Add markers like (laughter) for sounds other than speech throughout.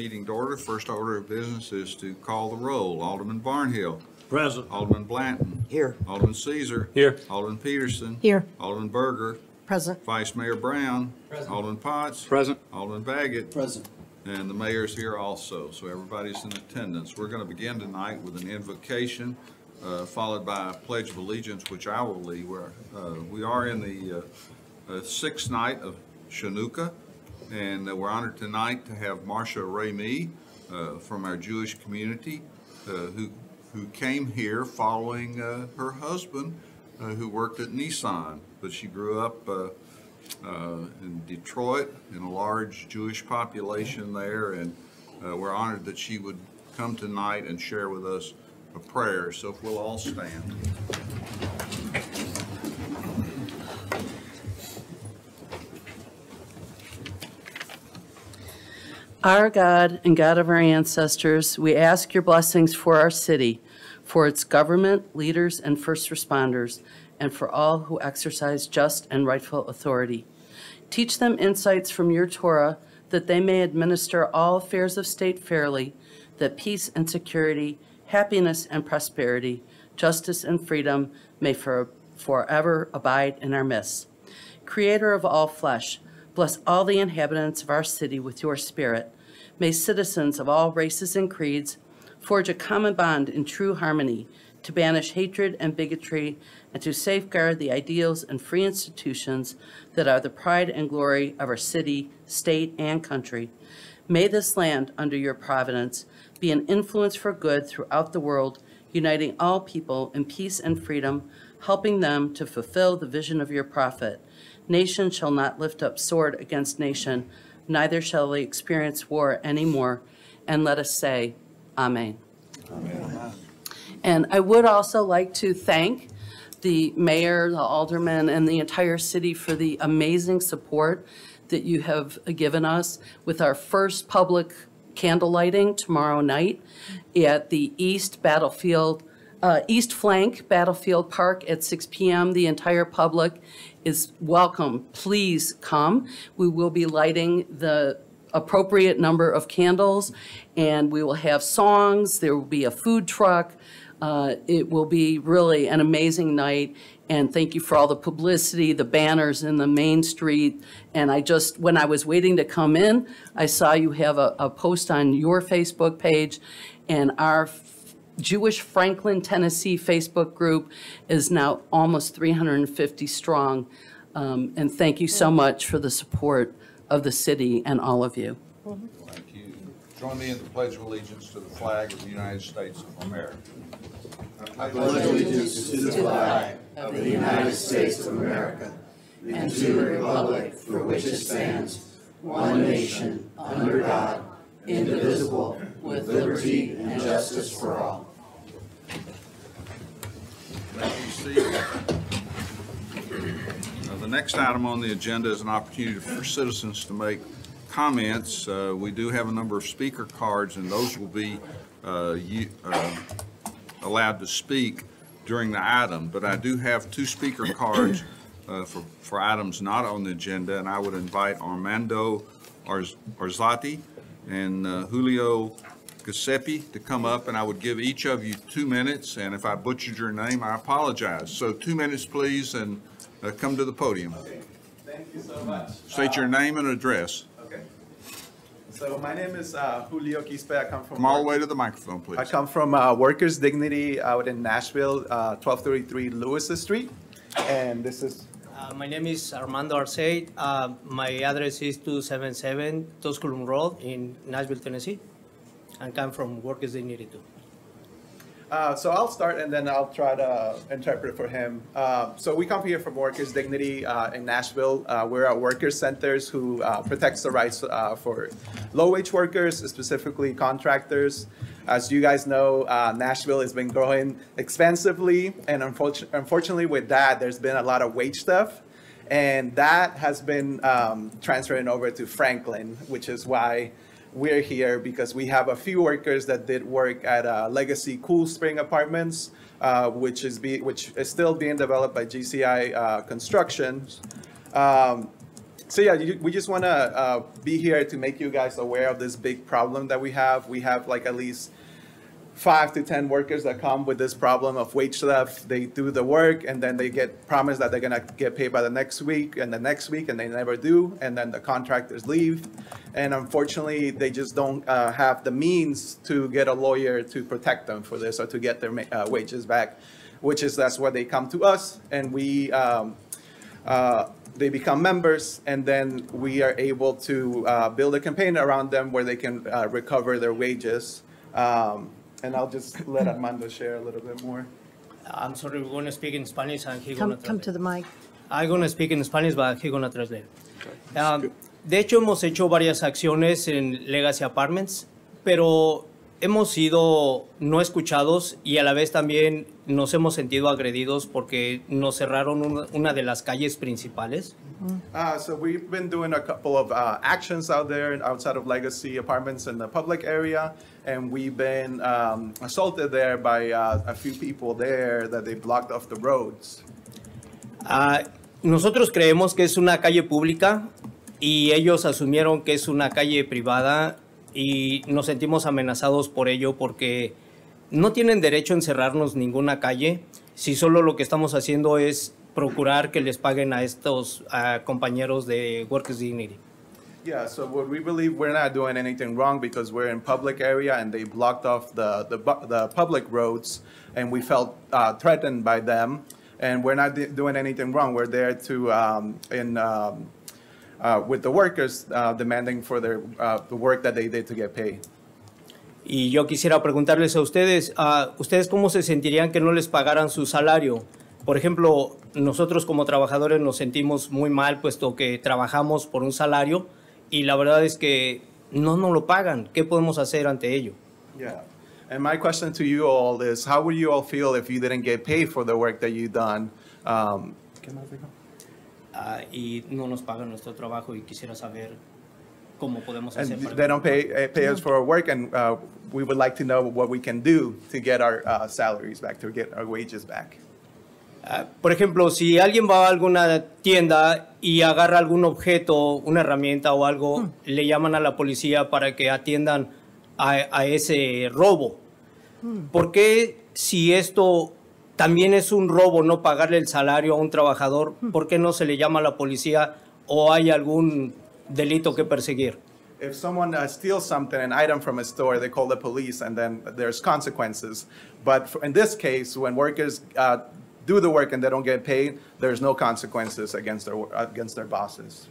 meeting to order. First order of business is to call the roll. Alderman Barnhill. Present. Alderman Blanton. Here. Alderman Caesar. Here. Alderman Petersen. Here. Alderman Burger. Present. Vice Mayor Brown. Present. Alderman Potts. Present. Alderman Baggett. Present. And the mayor's here also, so everybody's in attendance. We're going to begin tonight with an invocation, uh, followed by a pledge of allegiance, which I will lead. We're, uh, We are in the uh, uh, sixth night of Chanukah, and uh, we're honored tonight to have Marsha Ramey uh, from our Jewish community, uh, who, who came here following uh, her husband, uh, who worked at Nissan, but she grew up in Detroit, in a large Jewish population there, and we're honored that she would come tonight and share with us a prayer. So if we'll all stand. Our God and God of our ancestors, we ask your blessings for our city, for its government, leaders, and first responders, and for all who exercise just and rightful authority. Teach them insights from your Torah that they may administer all affairs of state fairly, that peace and security, happiness and prosperity, justice and freedom may for, forever abide in our midst. Creator of all flesh, bless all the inhabitants of our city with your spirit. May citizens of all races and creeds forge a common bond in true harmony to banish hatred and bigotry and to safeguard the ideals and free institutions that are the pride and glory of our city, state, and country. May this land, under your providence, be an influence for good throughout the world, uniting all people in peace and freedom, helping them to fulfill the vision of your prophet. Nation shall not lift up sword against nation, neither shall they experience war anymore. And let us say, Amen. And I would also like to thank the mayor, the aldermen, and the entire city for the amazing support that you have given us with our first public candle lighting tomorrow night at the East Battlefield, uh, East Flank Battlefield Park at 6 PM. The entire public is welcome. Please come. We will be lighting the appropriate number of candles, and we will have songs. There will be a food truck. Uh, It will be really an amazing night, and thank you for all the publicity, the banners in the main street. And I just, when I was waiting to come in, I saw you have a, a post on your Facebook page, and our Jewish Franklin, Tennessee Facebook group is now almost 350 strong. Um, And thank you so much for the support of the city and all of you. Thank you. Join me in the pledge of allegiance to the flag of the United States of America. I pledge allegiance to the flag of the United States of America and to the republic for which it stands, one nation, under God, indivisible, with liberty and justice for all. Uh, The next item on the agenda is an opportunity for citizens to make comments. Uh, We do have a number of speaker cards, and those will be uh, you- uh, allowed to speak during the item. But I do have two speaker cards uh, for for items not on the agenda, and I would invite Armando Arz- Arzati and uh, Julio Giuseppe to come up, and I would give each of you two minutes, and if I butchered your name, I apologize. So two minutes, please, and uh, come to the podium. Okay. Thank you so much. State your name and address. Okay. So my name is uh, Julio Quispe. I come from. Come all the way to the microphone, please. I come from uh, Workers Dignity out in Nashville, uh, 1233 Lewis Street. And this is, Uh, My name is Armando Arce. Uh, My address is 277 Tusculum Road in Nashville, Tennessee. And come from Workers Dignity too. uh, so I'll start and then I'll try to interpret for him. Uh, So we come here from Workers Dignity uh, in Nashville. Uh, We're at workers centers who uh, protects the rights uh, for low-wage workers, specifically contractors. As you guys know, Nashville has been growing expansively, and unfortunately, unfortunately with that, there's been a lot of wage stuff. And that has been um, transferring over to Franklin, which is why we're here, because we have a few workers that did work at uh, Legacy Cool Spring Apartments, uh, which is be, which is still being developed by GCI uh, Construction. Um, So yeah, you, we just want to uh, be here to make you guys aware of this big problem that we have. We have like at least five to 10 workers that come with this problem of wage theft. They do the work and then they get promised that they're gonna get paid by the next week and the next week and they never do. And then the contractors leave. And unfortunately, they just don't uh, have the means to get a lawyer to protect them for this or to get their uh, wages back, which is that's why they come to us and we, um, uh, they become members, and then we are able to uh, build a campaign around them where they can uh, recover their wages. Um, And I'll just let Armando share a little bit more. I'm sorry, we're gonna speak in Spanish and he Come, gonna come to the mic. I'm gonna speak in Spanish, but he gonna translate. Um, de hecho, hemos hecho varias acciones en Legacy Apartments, pero hemos sido no escuchados y a la vez también nos hemos sentido agredidos porque nos cerraron una, una de las calles principales. Uh, So we've been doing a couple of uh, actions out there and outside of Legacy Apartments in the public area, and we've been um, assaulted there by uh, a few people there that they blocked off the roads. Ah, nosotros creemos que es una calle pública y ellos asumieron que es una calle privada y nos sentimos amenazados por ello porque no tienen derecho a encerrarnos ninguna calle si solo lo que estamos haciendo es procurar que les paguen a estos ah, compañeros de Workers Dignity. Yeah, so what we believe we're not doing anything wrong because we're in public area and they blocked off the, the, the public roads and we felt uh, threatened by them. And we're not doing anything wrong. We're there to, um, in, um, uh, with the workers uh, demanding for their, uh, the work that they did to get paid. Y yo quisiera preguntarles a ustedes, ah, ¿ustedes cómo se sentirían que no les pagaran su salario? Por ejemplo, nosotros como trabajadores nos sentimos muy mal puesto que trabajamos por un salario y la verdad es que no nos lo pagan. ¿Qué podemos hacer ante ello? Yeah. And my question to you all is, how would you all feel if you didn't get paid for the work that you done? Um, Ah, y no nos pagan nuestro trabajo y quisiera saber cómo podemos hacer And para they don't pay, eh, pay us for our work, and uh, we would like to know what we can do to get our uh, salaries back, to get our wages back. Ah, Por ejemplo, si alguien va a alguna tienda y agarra algún objeto, una herramienta o algo, le llaman a la policía para que atiendan a, a ese robo. ¿Por qué si esto también es un robo no pagarle el salario a un trabajador, por qué no se le llama a la policía o hay algún delito que perseguir? If someone uh, steals something, an item from a store, they call the police, and then there's consequences. But for- in this case, when workers uh, do the work and they don't get paid, there's no consequences against their, against their bosses.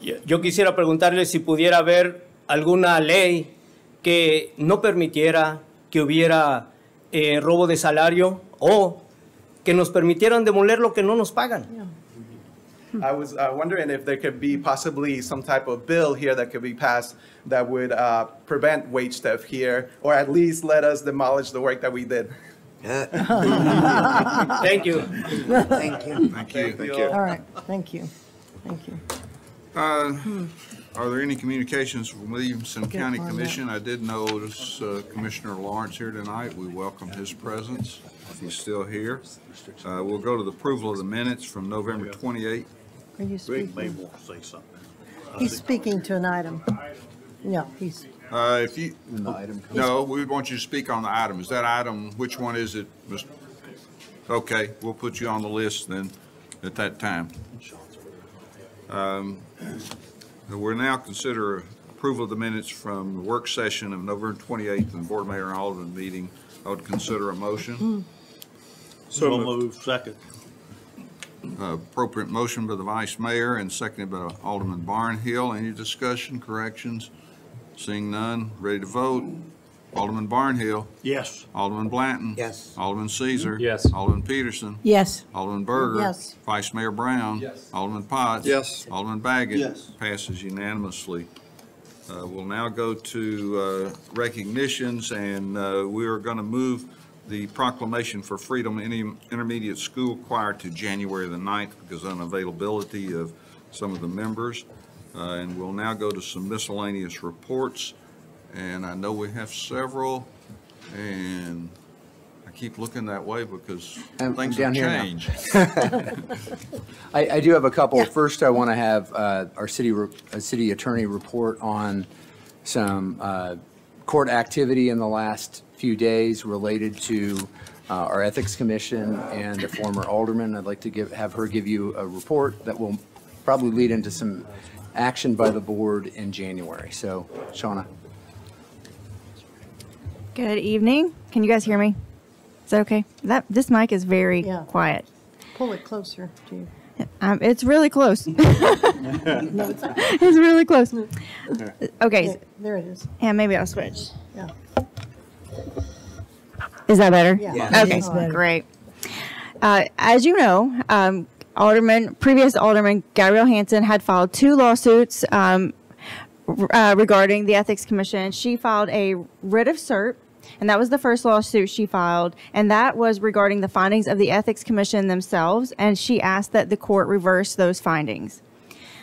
Yo quisiera preguntarle si pudiera haber alguna ley que no permitiera que hubiera eh, robo de salario o que nos permitieran demoler lo que no nos pagan. I was uh, wondering if there could be possibly some type of bill here that could be passed that would uh, prevent wage theft here, or at least let us demolish the work that we did. Thank you. Thank you. Thank you. Thank you. All right, thank you. Thank you. Uh, Are there any communications from Williamson Get County one Commission? I did notice uh, Commissioner Lawrence here tonight. We welcome his presence, if he's still here. Uh, We'll go to the approval of the minutes from November 28th. Are you Greg may speaking? want to say something. He's speaking to an item. No, he's, Uh, If you, no, we want you to speak on the item. Is that item, which one is it? Mr. Okay, we'll put you on the list then at that time. Um, We'll now consider approval of the minutes from the work session of November 28th and Board of Mayor and Alderman meeting. I would consider a motion. So move, second. Uh, Appropriate motion by the vice mayor and seconded by Alderman Barnhill. Any discussion, corrections? Seeing none, ready to vote. Alderman Barnhill. Yes. Alderman Blanton. Yes. Alderman Caesar. Yes. Alderman Petersen. yes, Alderman Burger. Yes. Vice Mayor Brown. Yes. Alderman Potts. Yes. Alderman Baggett. Yes. Passes unanimously. Uh, We'll now go to uh, recognitions, and uh, we are going to move the proclamation for Freedom Inter- Intermediate School Choir to January the 9th because of unavailability of some of the members. Uh, And we'll now go to some miscellaneous reports, and I know we have several, and I keep looking that way because I'm things have down here now. changed. (laughs) I, I do have a couple. First, I want to have uh, our city, re- uh, city attorney report on some uh, court activity in the last few days related to uh, our Ethics Commission and a former alderman. I'd like to give, have her give you a report that will probably lead into some action by the board in January. So, Shauna. Good evening. Can you guys hear me? Is that okay? That this mic is very Yeah. quiet. Pull it closer to you. Um, it's really close. (laughs) No, it's, (laughs) it's really close. Okay, yeah, there it is. yeah, maybe I'll switch. Yeah. Is that better? Yeah. Okay, better. great. Uh, as you know, um, Alderman, previous Alderman Gabrielle Hanson had filed two lawsuits um, uh, regarding the Ethics Commission. She filed a writ of cert, and that was the first lawsuit she filed, and that was regarding the findings of the Ethics Commission themselves, and she asked that the court reverse those findings.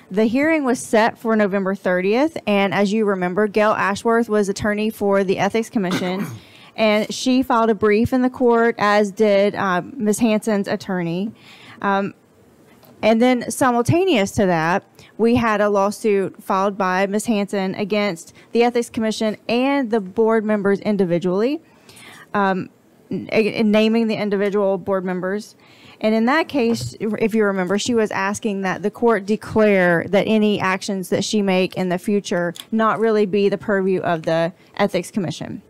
The hearing was set for November 30th, and as you remember, Gail Ashworth was attorney for the Ethics Commission, (coughs) and she filed a brief in the court, as did uh, Ms. Hanson's attorney. Um, and then simultaneous to that, we had a lawsuit filed by Ms. Hanson against the Ethics Commission and the board members individually um, n- naming the individual board members. And in that case, if you remember, she was asking that the court declare that any actions that she make in the future not really be the purview of the Ethics Commission.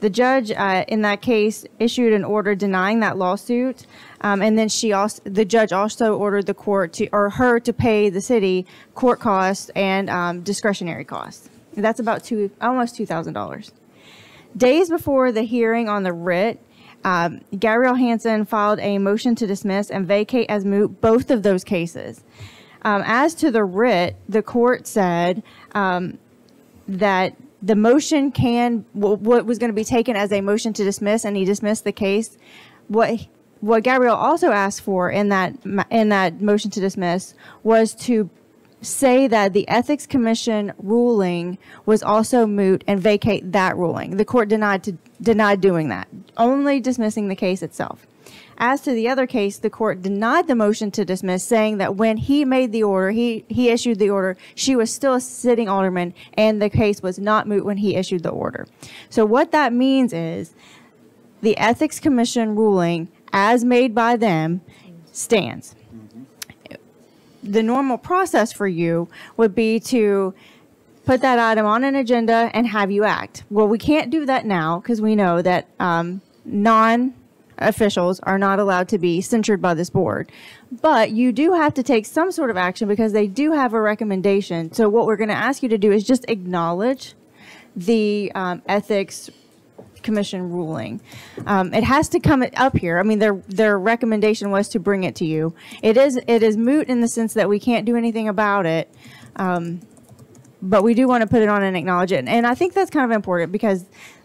The judge uh, in that case issued an order denying that lawsuit, um, and then she also the judge also ordered the court to or her to pay the city court costs and um, discretionary costs. That's about two almost two thousand dollars. Days before the hearing on the writ, um, Gabrielle Hanson filed a motion to dismiss and vacate as moot both of those cases. Um, as to the writ, the court said um, that the motion can, what was going to be taken as a motion to dismiss, and he dismissed the case. What what Gabrielle also asked for in that in that motion to dismiss was to say that the ethics commission ruling was also moot and vacate that ruling. The court denied to denied doing that, only dismissing the case itself. As to the other case, the court denied the motion to dismiss, saying that when he made the order, he, he issued the order, she was still a sitting alderman, and the case was not moot when he issued the order. So what that means is the Ethics Commission ruling, as made by them, stands. The normal process for you would be to put that item on an agenda and have you act. Well, we can't do that now because we know that um, non officials are not allowed to be censured by this board. But you do have to take some sort of action because they do have a recommendation. So, what we're going to ask you to do is just acknowledge the um, ethics commission ruling. Um, it has to come up here. I mean, their their recommendation was to bring it to you. It is it is moot in the sense that we can't do anything about it. Um, but we do want to put it on and acknowledge it. And I think that's kind of important because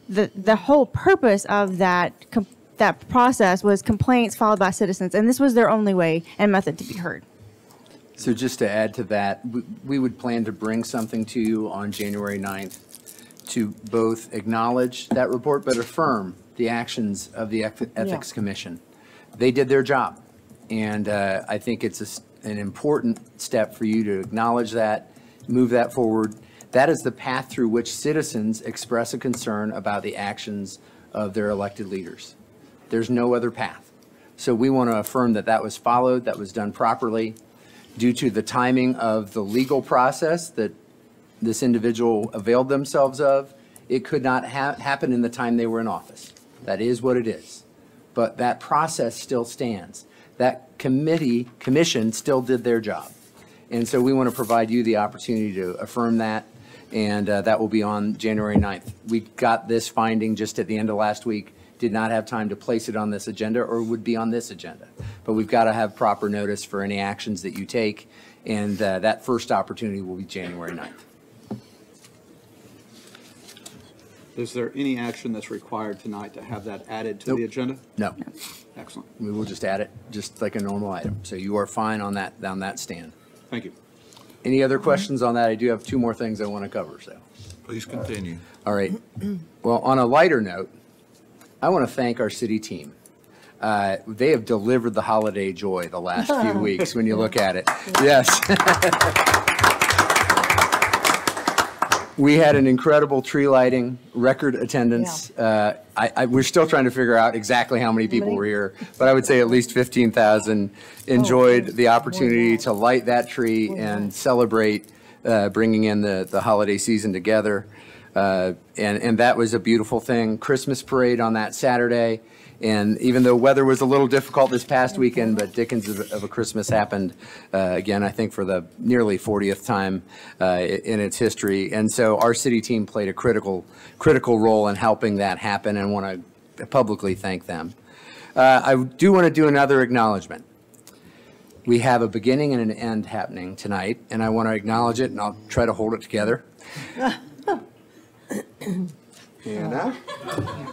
the the whole purpose of that com- that process was complaints filed by citizens, and this was their only way and method to be heard. So just to add to that, we- we would plan to bring something to you on January 9th to both acknowledge that report, but affirm the actions of the Eth- Ethics Commission. They did their job, and uh, I think it's a s- an important step for you to acknowledge that, move that forward. That is the path through which citizens express a concern about the actions of their elected leaders. There's no other path. So we want to affirm that that was followed, that was done properly, due to the timing of the legal process that this individual availed themselves of, it could not ha- happen in the time they were in office. That is what it is. But that process still stands. That committee, commission still did their job. And so we want to provide you the opportunity to affirm that, and uh, that will be on January 9th. We got this finding just at the end of last week, did not have time to place it on this agenda or would be on this agenda. But we've got to have proper notice for any actions that you take, and uh, that first opportunity will be January 9th. Is there any action that's required tonight to have that added to Nope. the agenda? No, Excellent. we will just add it, just like a normal item. So you are fine on that, on that stand. Thank you. Any other questions on that? I do have two more things I want to cover, so. Please continue. All right. Well, on a lighter note, I want to thank our city team. Uh, They have delivered the holiday joy the last few (laughs) weeks when you look at it. Yes. (laughs) We had an incredible tree lighting, record attendance. Uh, I, I, we're still trying to figure out exactly how many people were here, but I would say at least 15,000 enjoyed good. the opportunity to light that tree and celebrate uh, bringing in the, the holiday season together. Uh, And, and that was a beautiful thing. Christmas parade on that Saturday. And even though weather was a little difficult this past weekend, but Dickens of of a Christmas happened, uh, again, I think for the nearly 40th time uh, in its history. And so our city team played a critical, critical role in helping that happen and want to publicly thank them. Uh, I do want to do another acknowledgement we have a beginning and an end happening tonight, and I want to acknowledge it, and I'll try to hold it together. (laughs) Hannah?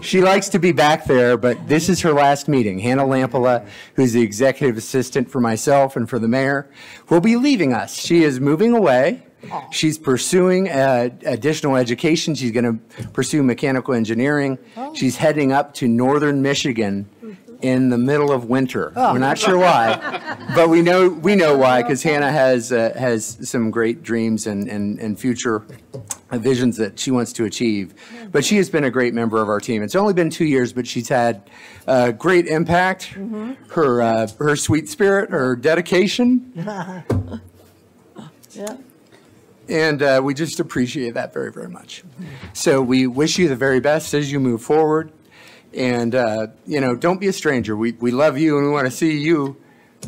She likes to be back there, but this is her last meeting. Hannah Lampola, who's the executive assistant for myself and for the mayor, will be leaving us. She is moving away. She's pursuing uh, additional education. She's going to pursue mechanical engineering. She's heading up to northern Michigan in the middle of winter. We're not sure why, but we know we know why because Hannah has uh, has some great dreams and and, and future visions that she wants to achieve. But she has been a great member of our team. It's only been two years, but she's had uh, great impact. Her uh, her sweet spirit, her dedication, (laughs) Yeah. and uh, we just appreciate that very very much. So we wish you the very best as you move forward. And, uh, you know, don't be a stranger. We, we love you and we want to see you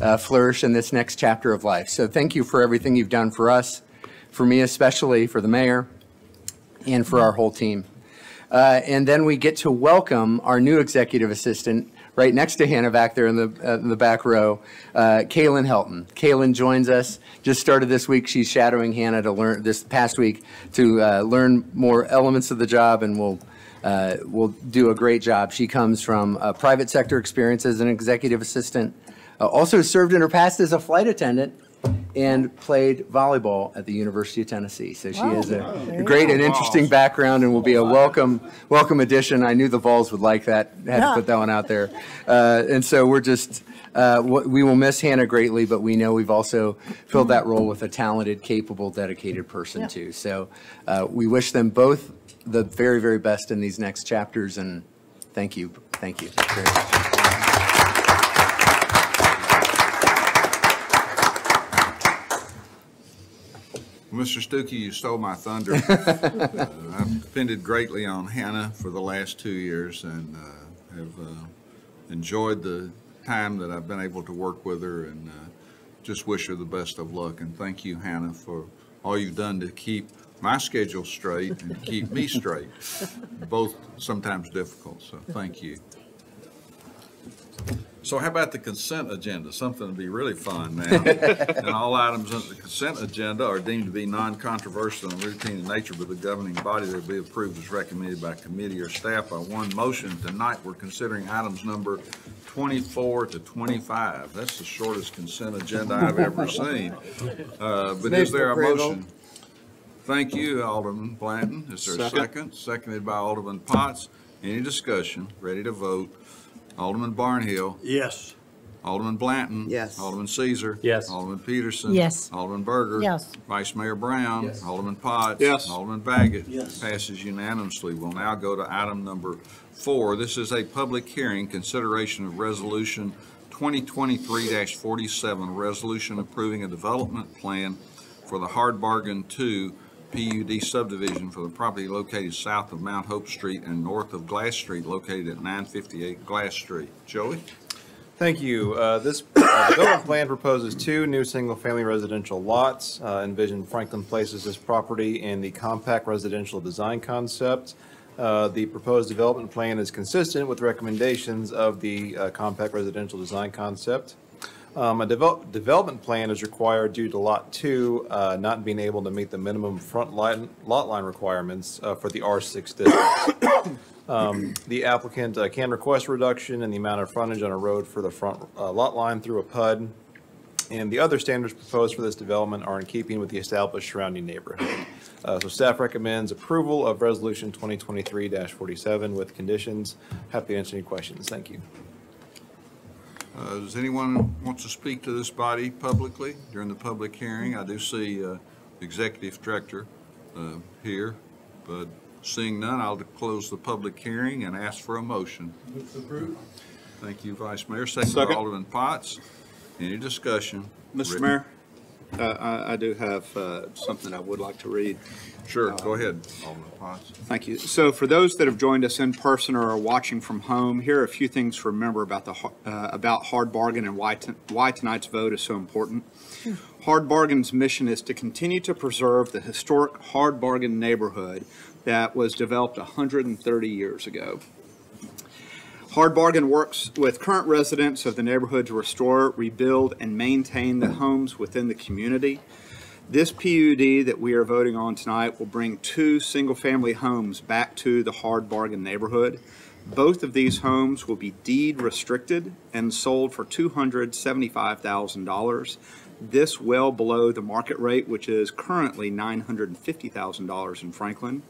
uh, flourish in this next chapter of life. So thank you for everything you've done for us, for me especially, for the mayor, and for our whole team. Uh, and then we get to welcome our new executive assistant right next to Hannah back there in the, uh, in the back row, uh, Kaylin Helton. Kaylin joins us, just started this week. She's shadowing Hannah to learn, this past week, to uh, learn more elements of the job and will, uh, will do a great job. She comes from uh, private sector experience as an executive assistant, uh, also served in her past as a flight attendant and played volleyball at the University of Tennessee. So she has a great and interesting background and will be a welcome, welcome addition. I knew the Vols would like that, had to put that one out there. Uh, And so we're just, uh, we will miss Hannah greatly, but we know we've also filled that role with a talented, capable, dedicated person Yeah. too. So uh, we wish them both the very, very best in these next chapters and thank you, thank you very much. Mr. Stuckey, you stole my thunder. (laughs) Uh, I've depended greatly on Hannah for the last two years and uh, have uh, enjoyed the time that I've been able to work with her and uh, just wish her the best of luck. And thank you, Hannah, for all you've done to keep my schedule straight and keep me straight, both sometimes difficult, so thank you. So how about the consent agenda? Something to be really fun now. And all items on the consent agenda are deemed to be non-controversial and routine in nature, but the governing body that will be approved as recommended by committee or staff by one motion. Tonight, we're considering items number 24 to 25. That's the shortest consent agenda I've ever seen. Uh, But is there a motion? Thank you, Alderman Blanton. Is there a Second. second? Seconded by Alderman Potts. Any discussion? Ready to vote? Alderman Barnhill. Yes. Alderman Blanton. Yes. Alderman Caesar. Yes. Alderman Petersen. Yes. Alderman Burger. Yes. Vice Mayor Brown. Yes. Alderman Potts. Yes. Alderman Baggett. Yes. Passes unanimously. We'll now go to item number four. This is a public hearing, consideration of resolution 2023-47, resolution approving a development plan for the Hard Bargain Two PUD subdivision for the property located south of Mount Hope Street and north of Glass Street located at 958 Glass Street. Joey? Thank you. Uh, This uh, development plan proposes two new single-family residential lots. Uh, Envision Franklin places this property in the compact residential design concept. Uh, The proposed development plan is consistent with recommendations of the uh, compact residential design concept. Um, A develop- development plan is required due to Lot 2 uh, not being able to meet the minimum front line, lot line requirements uh, for the R6 district. (coughs) Um, The applicant uh, can request reduction in the amount of frontage on a road for the front uh, lot line through a PUD. And the other standards proposed for this development are in keeping with the established surrounding neighborhood. Uh, So staff recommends approval of Resolution 2023-47 with conditions. Happy to answer any questions. Thank you. Uh, Does anyone want to speak to this body publicly during the public hearing? I do see uh, the Executive Director uh, here, but seeing none, I'll close the public hearing and ask for a motion. Thank you, Vice Mayor. Second by Second. Alderman Potts. Any discussion? Mr. Rick? Mayor, uh, I, I do have uh, something I would like to read. Sure, go ahead, Thank you. So for those that have joined us in person or are watching from home, here are a few things to remember about the, uh, about Hard Bargain and why, ton- why tonight's vote is so important. Hard Bargain's mission is to continue to preserve the historic Hard Bargain neighborhood that was developed 130 years ago. Hard Bargain works with current residents of the neighborhood to restore, rebuild, and maintain the homes within the community. This PUD that we are voting on tonight will bring two single-family homes back to the Hard Bargain neighborhood. Both of these homes will be deed restricted and sold for $275,000. This well below the market rate, which is currently $950,000 in Franklin.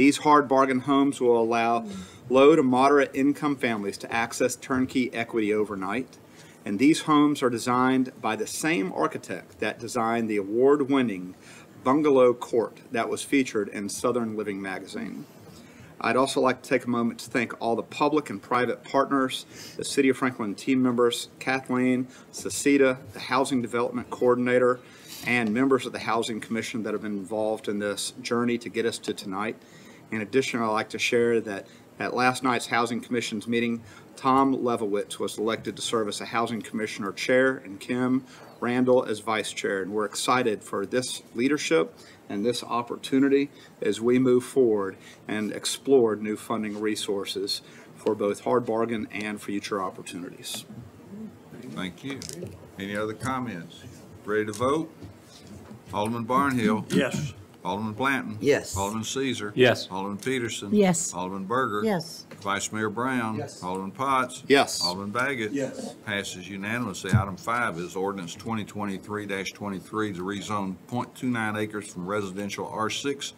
These hard bargain homes will allow hmm. low to moderate income families to access turnkey equity overnight. And these homes are designed by the same architect that designed the award-winning Bungalow Court that was featured in Southern Living magazine. I'd also like to take a moment to thank all the public and private partners, the City of Franklin team members, Kathleen, Sauseda, the Housing Development Coordinator, and members of the Housing Commission that have been involved in this journey to get us to tonight. In addition, I'd like to share that at last night's Housing Commission's meeting, Tom Levowitz was elected to serve as a Housing Commissioner Chair and Kim Randall as Vice Chair. And we're excited for this leadership and this opportunity as we move forward and explore new funding resources for both hard bargain and future opportunities. Thank you. Any other comments? Ready to vote? Alderman Barnhill. Yes. Alderman Blanton. Yes. Alderman Caesar. Yes. Alderman Petersen. Yes. Alderman Burger. Yes. Vice Mayor Brown. Yes. Alderman Potts. Yes. Alderman Baggett. Yes. Passes unanimously. Item five is ordinance 2023-23 to rezone 0.29 acres from residential R six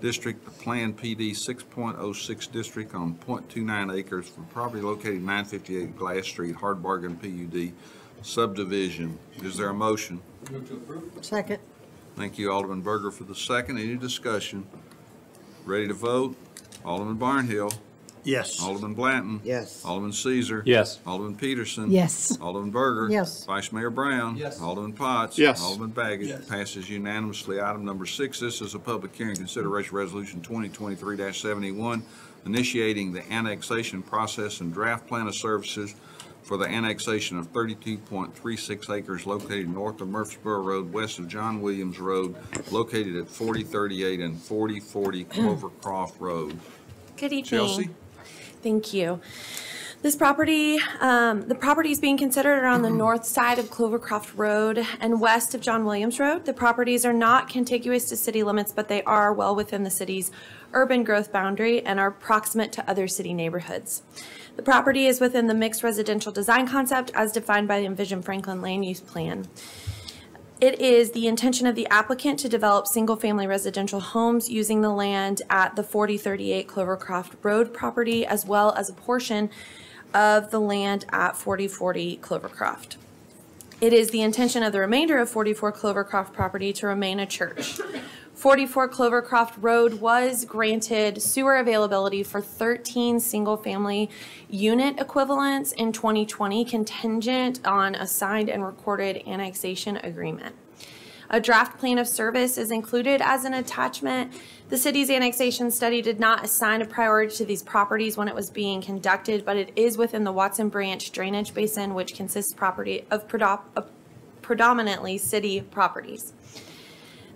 district to Plan PD six point oh six district on 0.29 acres for property located nine fifty-eight Glass Street, Hard Bargain PUD subdivision. Is there a motion? Second. Thank you, Alderman Burger, for the second. Any discussion? Ready to vote? Alderman Barnhill. Yes. Alderman Blanton. Yes. Alderman Caesar. Yes. Alderman Petersen. Yes. Alderman Burger. Yes. Vice Mayor Brown. Yes. Alderman Potts. Yes. Alderman Baggett. Yes. Passes unanimously. Item number six, this is a public hearing, consideration resolution 2023-71, initiating the annexation process and draft plan of services for the annexation of thirty-two point three six acres located north of Murfreesboro Road, west of John Williams Road, located at forty thirty-eight and forty forty (clears throat) Clovercroft Road. Good evening. Chelsea? Thank you. This property, um, the property is being considered on the north side of Clovercroft Road and west of John Williams Road. The properties are not contiguous to city limits, but they are well within the city's urban growth boundary and are proximate to other city neighborhoods. The property is within the mixed residential design concept as defined by the Envision Franklin Land Use Plan. It is the intention of the applicant to develop single-family residential homes using the land at the 4038 Clovercroft Road property, as well as a portion of the land at 4040 Clovercroft. It is the intention of the remainder of 44 Clovercroft property to remain a church. 44 Clovercroft Road was granted sewer availability for 13 single-family unit equivalents in 2020 contingent on a signed and recorded annexation agreement. A draft plan of service is included as an attachment. The city's annexation study did not assign a priority to these properties when it was being conducted, but it is within the Watson Branch Drainage Basin, which consists property of predominantly city properties.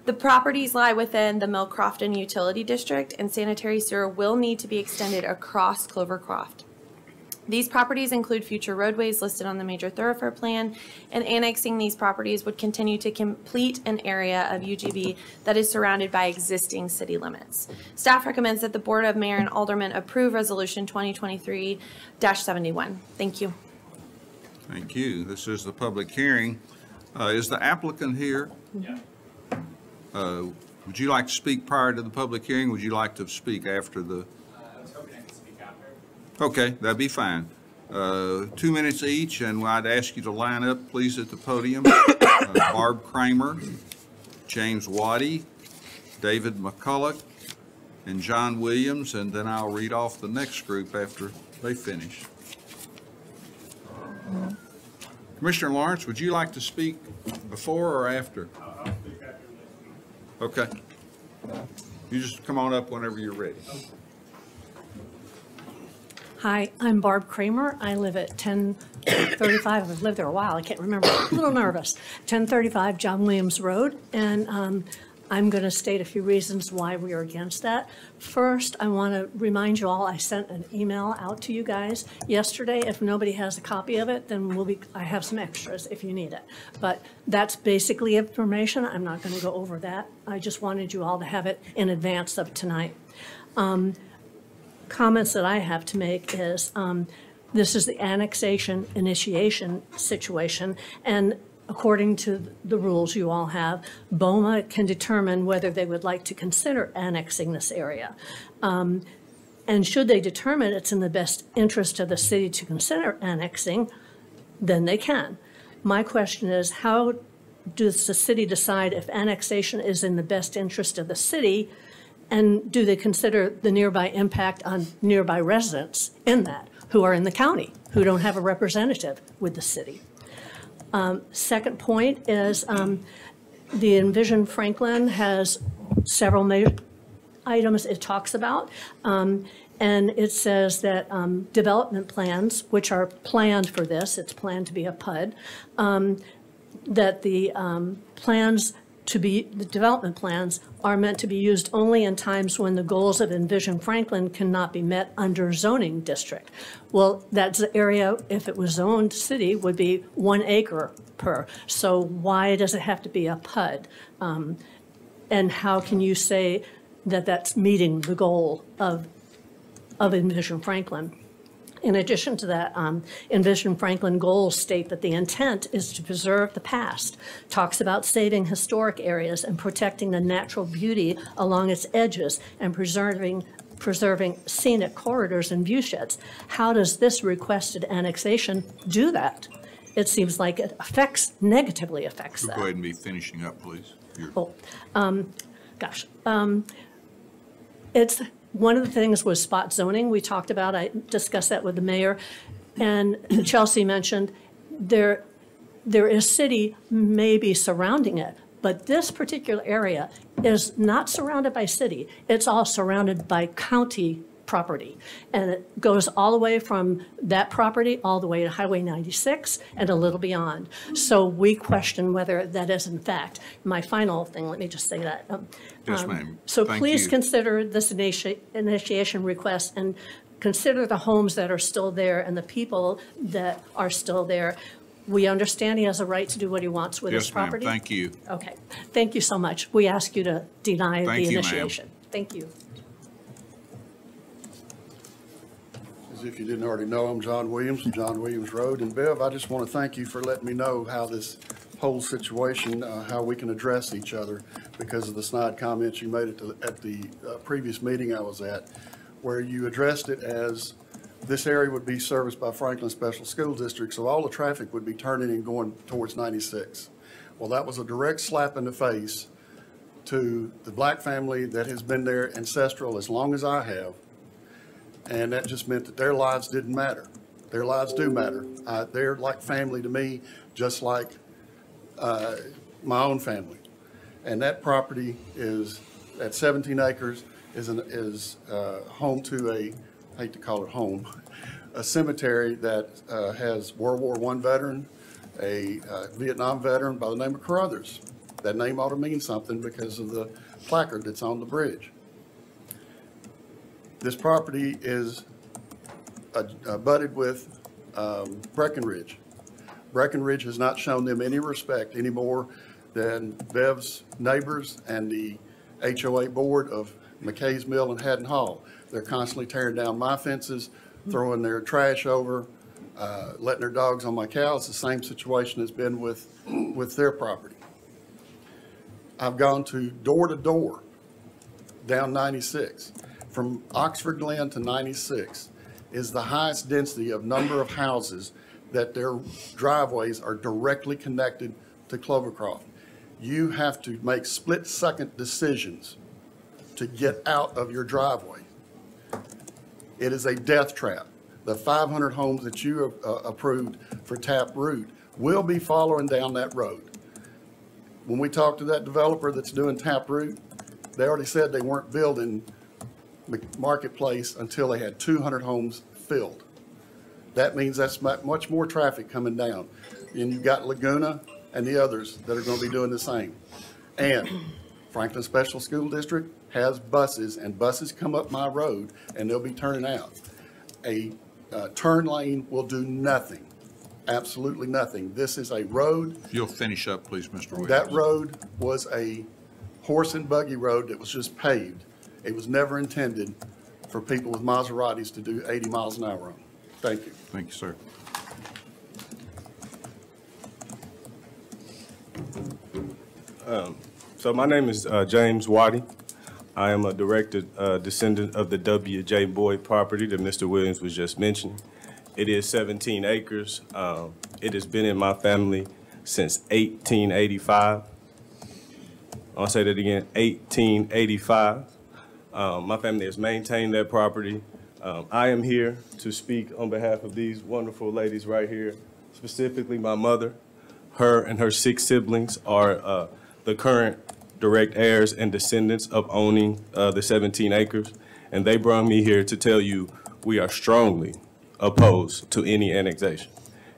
The properties lie within the Milcrofton Utility District, and sanitary sewer will need to be extended across Clovercroft. These properties include future roadways listed on the major thoroughfare plan, and annexing these properties would continue to complete an area of UGB that is surrounded by existing city limits. Staff recommends that the Board of Mayor and Aldermen approve Resolution 2023-71. Thank you. Thank you. This is the public hearing. Uh, Is the applicant here? Uh, Would you like to speak prior to the public hearing? Would you like to speak after the? Okay, that'd be fine. Uh, Two minutes each, and I'd ask you to line up, please, at the podium. (coughs) Uh, Barb Kramer, James Waddy, David McCulloch, and John Williams, and then I'll read off the next group after they finish. Commissioner Lawrence, would you like to speak before or after? Okay. You just come on up whenever you're ready. Hi, I'm Barb Kramer. I live at 1035, I've lived there a while, I can't remember, a little nervous. 1035 John Williams Road, and um, I'm going to state a few reasons why we are against that. First, I want to remind you all, I sent an email out to you guys yesterday. If nobody has a copy of it, then we'll be, I have some extras if you need it. But that's basically information, I'm not going to go over that. I just wanted you all to have it in advance of tonight comments that I have to make is, um, this is the annexation initiation situation, and according to the rules you all have, BOMA can determine whether they would like to consider annexing this area. Um, And should they determine it's in the best interest of the city to consider annexing, then they can. My question is, how does the city decide if annexation is in the best interest of the city? And do they consider the nearby impact on nearby residents in that, who are in the county, who don't have a representative with the city? Um, Second point is, um, the Envision Franklin has several items it talks about. Um, And it says that um, development plans, which are planned for this, it's planned to be a PUD, um, that the um, plans to be, the development plans are meant to be used only in times when the goals of Envision Franklin cannot be met under zoning district. Well, that's the area, if it was zoned city, would be one acre per. So why does it have to be a PUD? Um, And how can you say that that's meeting the goal of, of Envision Franklin? In addition to that, um, Envision Franklin goals state that the intent is to preserve the past, talks about saving historic areas and protecting the natural beauty along its edges and preserving preserving scenic corridors and view sheds. How does this requested annexation do that? It seems like it affects, negatively affects Go that. ahead and be finishing up, please. You're- Oh, um, gosh, um, it's, one of the things was spot zoning we talked about, I discussed that with the mayor. And (clears throat) Chelsea mentioned there, there is city maybe surrounding it, but this particular area is not surrounded by city. It's all surrounded by county property. And it goes all the way from that property all the way to Highway 96 and a little beyond. So we question whether that is in fact, my final thing, let me just say that. um, Yes, um, ma'am. So Thank please you. consider this initi- initiation request and consider the homes that are still there and the people that are still there. We understand he has a right to do what he wants with his Yes, ma'am. property. Thank you. Okay, thank you so much. We ask you to deny Thank the you, initiation. Thank you. If you didn't already know, I'm John Williams John Williams Road. And Bev, I just want to thank you for letting me know how this whole situation, uh, how we can address each other because of the snide comments you made at the, at the uh, previous meeting I was at, where you addressed it as this area would be serviced by Franklin Special School District, so all the traffic would be turning and going towards 96. Well, that was a direct slap in the face to the black family that has been there ancestral as long as I have. And that just meant that their lives didn't matter. Their lives do matter. They're like family to me, just like uh, my own family. And that property is, at 17 acres, is, an, is uh, home to a, I hate to call it home, a cemetery that uh, has World War I veteran, a uh, Vietnam veteran by the name of Carruthers. That name ought to mean something because of the placard that's on the bridge. This property is uh, uh, with um, Breckenridge. Breckenridge has not shown them any respect any more than Bev's neighbors and the HOA board of McKay's Mill and Haddon Hall. They're constantly tearing down my fences, throwing their trash over, uh, letting their dogs on my cows. The same situation has been with, with their property. I've gone to door to door down 96. From Oxford Glen to 96 is the highest density of number of houses that their driveways are directly connected to Clovercroft. You have to make split-second decisions to get out of your driveway. It is a death trap. The 500 homes that you uh, approved for Taproot will be following down that road. When we talked to that developer that's doing Taproot, they already said they weren't building Marketplace until they had 200 homes filled. That means that's much more traffic coming down. And you've got Laguna and the others that are going to be doing the same. And Franklin Special School District has buses, and buses come up my road, and they'll be turning out. A uh, turn lane will do nothing, absolutely nothing. This is a road you'll finish up, please, Mr. Williams. that road was a horse and buggy road that was just paved. It was never intended for people with Maseratis to do 80 miles an hour on. Thank you. Thank you, sir. So my name is uh, James Waddy. I am a direct uh, descendant of the W.J. Boyd property that Mr. Williams was just mentioning. It is 17 acres. Um, It has been in my family since 1885. I'll say that again, 1885. Um, My family has maintained that property. Um, I am here to speak on behalf of these wonderful ladies right here, specifically my mother. Her and her six siblings are uh, the current direct heirs and descendants of owning uh, the 17 acres. And they brought me here to tell you, we are strongly opposed to any annexation.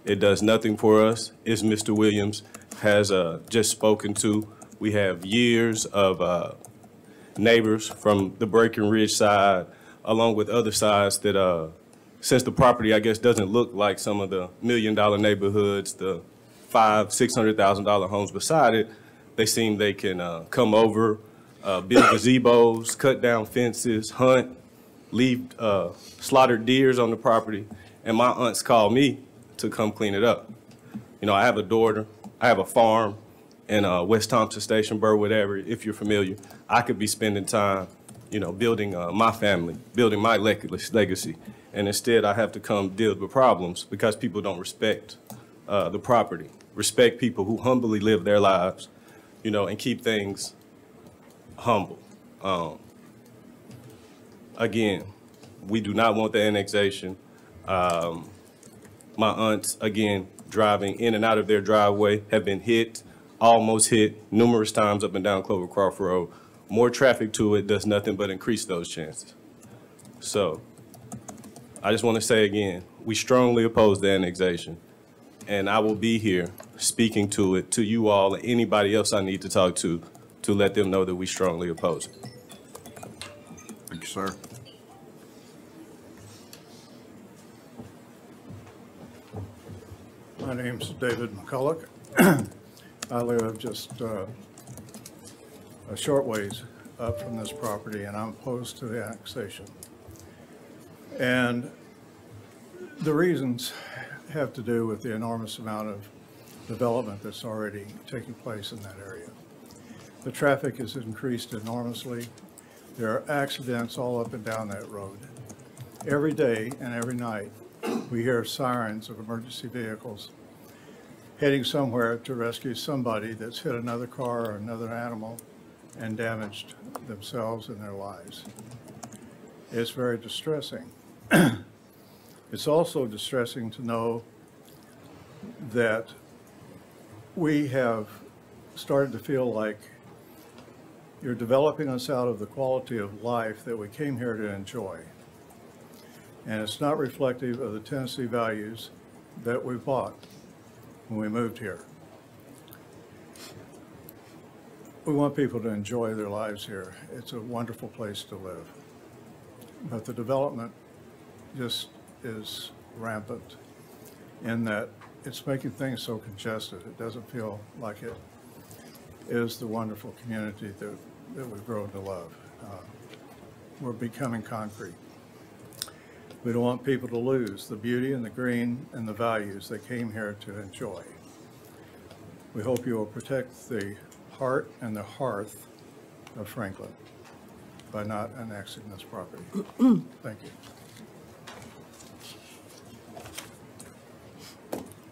It does nothing for us, as Mr. Williams has uh, just spoken to. We have years of uh, neighbors from the Breckenridge side, along with other sides that, uh, since the property, I guess, doesn't look like some of the million-dollar neighborhoods, the five, six hundred thousand dollar homes beside it, they seem they can uh, come over, uh, build gazebos, cut down fences, hunt, leave uh, slaughtered deers on the property, and my aunts call me to come clean it up. You know, I have a daughter, I have a farm in uh, West Thompson Station, Burwood area, if you're familiar. I could be spending time, you know, building uh, my family, building my leg- legacy, and instead I have to come deal with problems because people don't respect uh, the property, respect people who humbly live their lives, you know, and keep things humble. Um, again, we do not want the annexation. Um, my aunts, again, driving in and out of their driveway, have been hit, almost hit numerous times up and down Clovercroft Road. More traffic to it does nothing but increase those chances. So I just want to say again, we strongly oppose the annexation. And I will be here speaking to it, to you all, and anybody else I need to talk to, to let them know that we strongly oppose it. Thank you, sir. My name's David McCulloch. (clears throat) I live just uh, a short ways up from this property, and I'm opposed to the annexation. And the reasons have to do with the enormous amount of development that's already taking place in that area. The traffic has increased enormously. There are accidents all up and down that road. Every day and every night, we hear sirens of emergency vehicles heading somewhere to rescue somebody that's hit another car or another animal and damaged themselves and their lives. It's very distressing. (clears throat) It's also distressing to know that we have started to feel like you're developing us out of the quality of life that we came here to enjoy. And it's not reflective of the Tennessee values that we bought when we moved here. We want people to enjoy their lives here. It's a wonderful place to live. But the development just is rampant in that it's making things so congested. It doesn't feel like it is the wonderful community that, that we've grown to love. Uh, We're becoming concrete. We don't want people to lose the beauty and the green and the values they came here to enjoy. We hope you will protect the heart and the hearth of Franklin by not annexing this property. (clears throat) Thank you.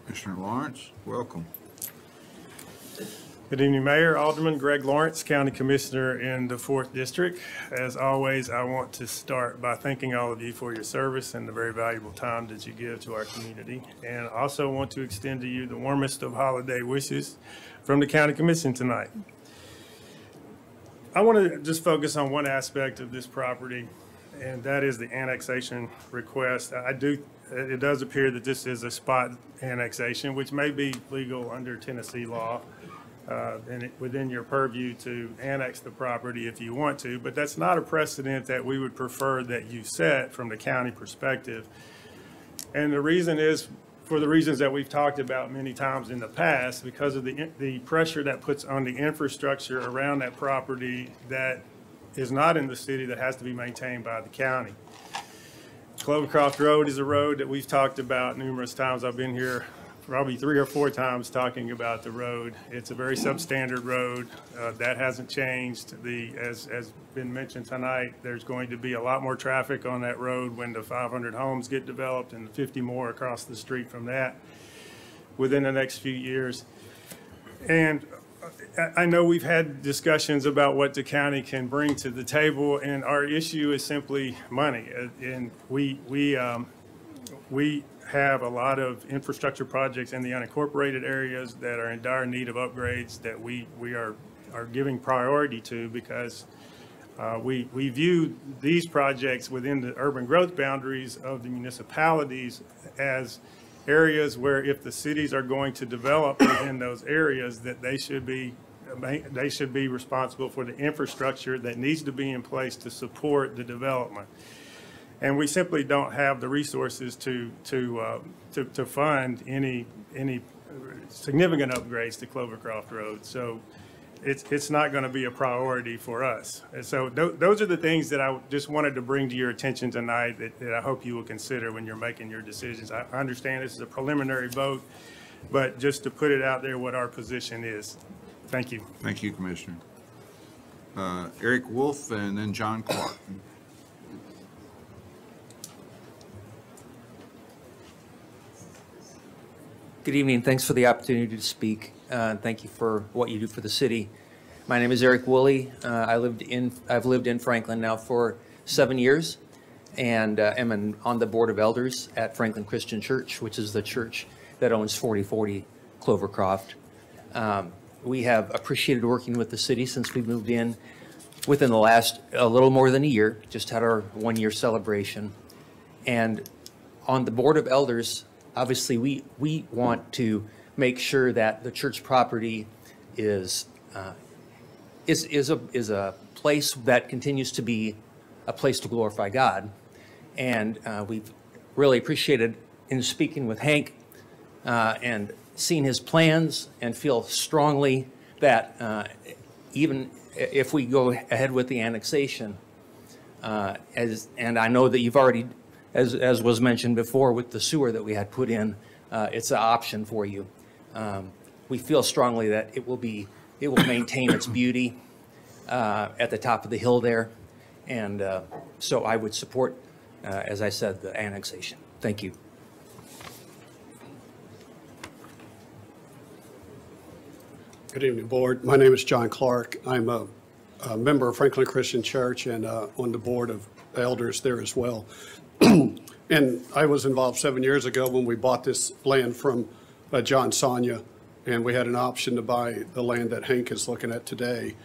Commissioner Lawrence, welcome. Good evening, Mayor, Alderman Greg Lawrence, County Commissioner in the Fourth District. As always, I want to start by thanking all of you for your service and the very valuable time that you give to our community. And also want to extend to you the warmest of holiday wishes from the County Commission tonight. I want to just focus on one aspect of this property, and that is the annexation request. I do, it does appear that this is a spot annexation, which may be legal under Tennessee law uh, and it- within your purview to annex the property if you want to, but that's not a precedent that we would prefer that you set from the county perspective. And the reason is, for the reasons that we've talked about many times in the past, because of the, the pressure that puts on the infrastructure around that property that is not in the city that has to be maintained by the county. Clovercroft Road is a road that we've talked about numerous times. I've been here probably three or four times talking about the road. It's a very substandard road. Uh, That hasn't changed. The, as, as been mentioned tonight, there's going to be a lot more traffic on that road when the 500 homes get developed and 50 more across the street from that within the next few years. And I, know we've had discussions about what the county can bring to the table, and our issue is simply money. And we, we, um, we have a lot of infrastructure projects in the unincorporated areas that are in dire need of upgrades that we, we are, are giving priority to because uh, we, we view these projects within the urban growth boundaries of the municipalities as areas where if the cities are going to develop within those areas, that they should be, they should be responsible for the infrastructure that needs to be in place to support the development. And we simply don't have the resources to, to, uh, to, to fund any, any significant upgrades to Clovercroft Road. So it's, it's not going to be a priority for us. And so tho- those are the things that I just wanted to bring to your attention tonight that, that I hope you will consider when you're making your decisions. I I understand this is a preliminary vote, but just to put it out there what our position is. Thank you. Thank you, Commissioner. Uh, Eric Wolf and then John Clark. Good evening. Thanks for the opportunity to speak. Uh, thank you for what you do for the city. My name is Eric Woolley. Uh, I lived in, I've lived in Franklin now for seven years and uh, am an- on the Board of Elders at Franklin Christian Church, which is the church that owns 4040 Clovercroft. Um, We have appreciated working with the city since we moved in within the last, a little more than a year, just had our one-year celebration. And on the Board of Elders, obviously, we, we want to make sure that the church property is, uh, is, is a, is a place that continues to be a place to glorify God. And uh, we've really appreciated in speaking with Hank uh, and seeing his plans and feel strongly that uh, even if we go ahead with the annexation, uh, as, and I know that you've already, as, as was mentioned before with the sewer that we had put in, uh, it's an option for you. Um, We feel strongly that it will be, it will maintain its beauty uh, at the top of the hill there. And uh, so I would support, uh, as I said, the annexation. Thank you. Good evening, Board. My name is John Clark. I'm a, a member of Franklin Christian Church and uh, on the Board of Elders there as well. (clears throat) And I was involved seven years ago when we bought this land from uh, John Sonia, and we had an option to buy the land that Hank is looking at today.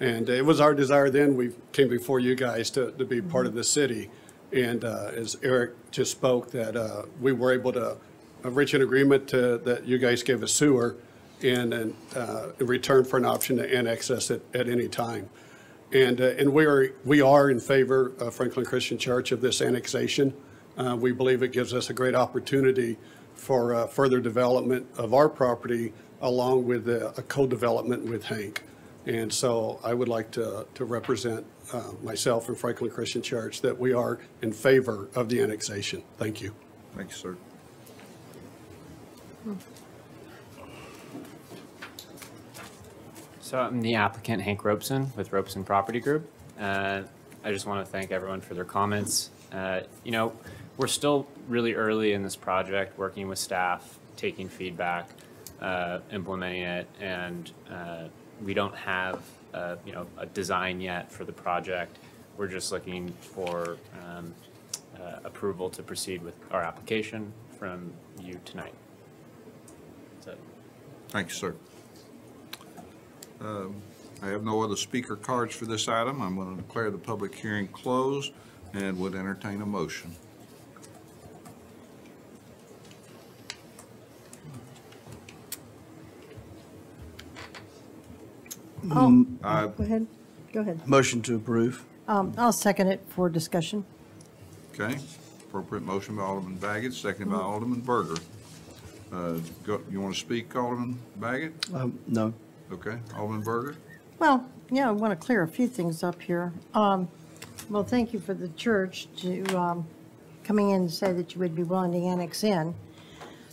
And it was our desire then, we came before you guys to, to be part of the city. And uh, as Eric just spoke, that uh, we were able to reach an agreement to, that you guys gave a sewer and, and uh, in return for an option to annex us at, at any time. And, uh, and we are, we are in favor of Franklin Christian Church of this annexation. Uh, We believe it gives us a great opportunity for uh, further development of our property along with uh, a co-development with Hank. And so I would like to, to represent uh, myself and Franklin Christian Church that we are in favor of the annexation. Thank you. Thank you, sir. So I'm the applicant Hank Robeson with Robeson Property Group. Uh, I just want to thank everyone for their comments. Uh, You know, we're still really early in this project, working with staff, taking feedback, uh, implementing it, and uh, we don't have, uh, you know, a design yet for the project. We're just looking for um, uh, approval to proceed with our application from you tonight. That's it. Thank you, sir. Um, I have no other speaker cards for this item. I'm going to declare the public hearing closed and would entertain a motion. Oh, Uh, go ahead, go ahead. Motion to approve. Um, I'll second it for discussion. Okay, appropriate motion by Alderman Baggett, seconded by Alderman Burger. Uh, go- You want to speak, Alderman Baggett? Um, No. Okay, Alderman Burger? Well, yeah, I want to clear a few things up here. Um, Well, thank you for the church to um, coming in and say that you would be willing to annex in,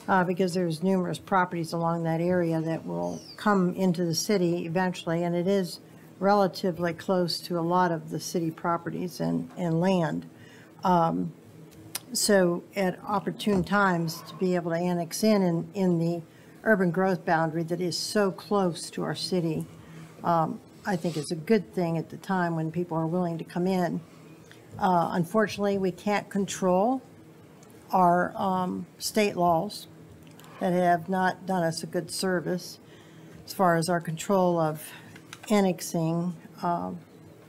uh, because there's numerous properties along that area that will come into the city eventually, and it is relatively close to a lot of the city properties and, and land. Um, So at opportune times, to be able to annex in, in, in the urban growth boundary that is so close to our city, um, I think is a good thing at the time when people are willing to come in. Uh, Unfortunately, we can't control our um, state laws that have not done us a good service as far as our control of annexing um,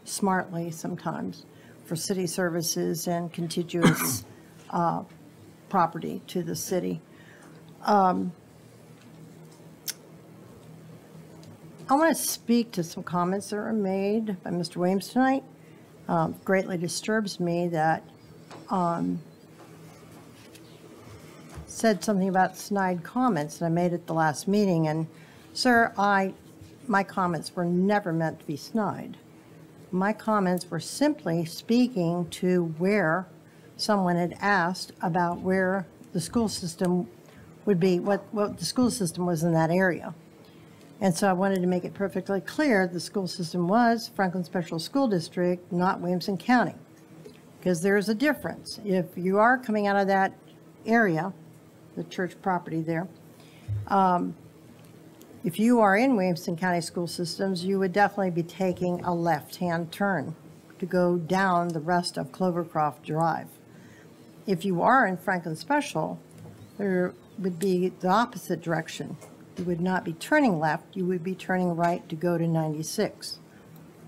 smartly sometimes for city services and contiguous uh, property to the city. Um, I want to speak to some comments that were made by Mr. Williams tonight. Um, Greatly disturbs me that um, said something about snide comments that I made at the last meeting. And, sir, I, my comments were never meant to be snide. My comments were simply speaking to where someone had asked about where the school system would be, what, what the school system was in that area. And so I wanted to make it perfectly clear, the school system was Franklin Special School District, not Williamson County. Because there's a difference. If you are coming out of that area, the church property there, um, if you are in Williamson County School Systems, you would definitely be taking a left-hand turn to go down the rest of Clovercroft Drive. If you are in Franklin Special, there would be the opposite direction. You would not be turning left, you would be turning right to go to 96.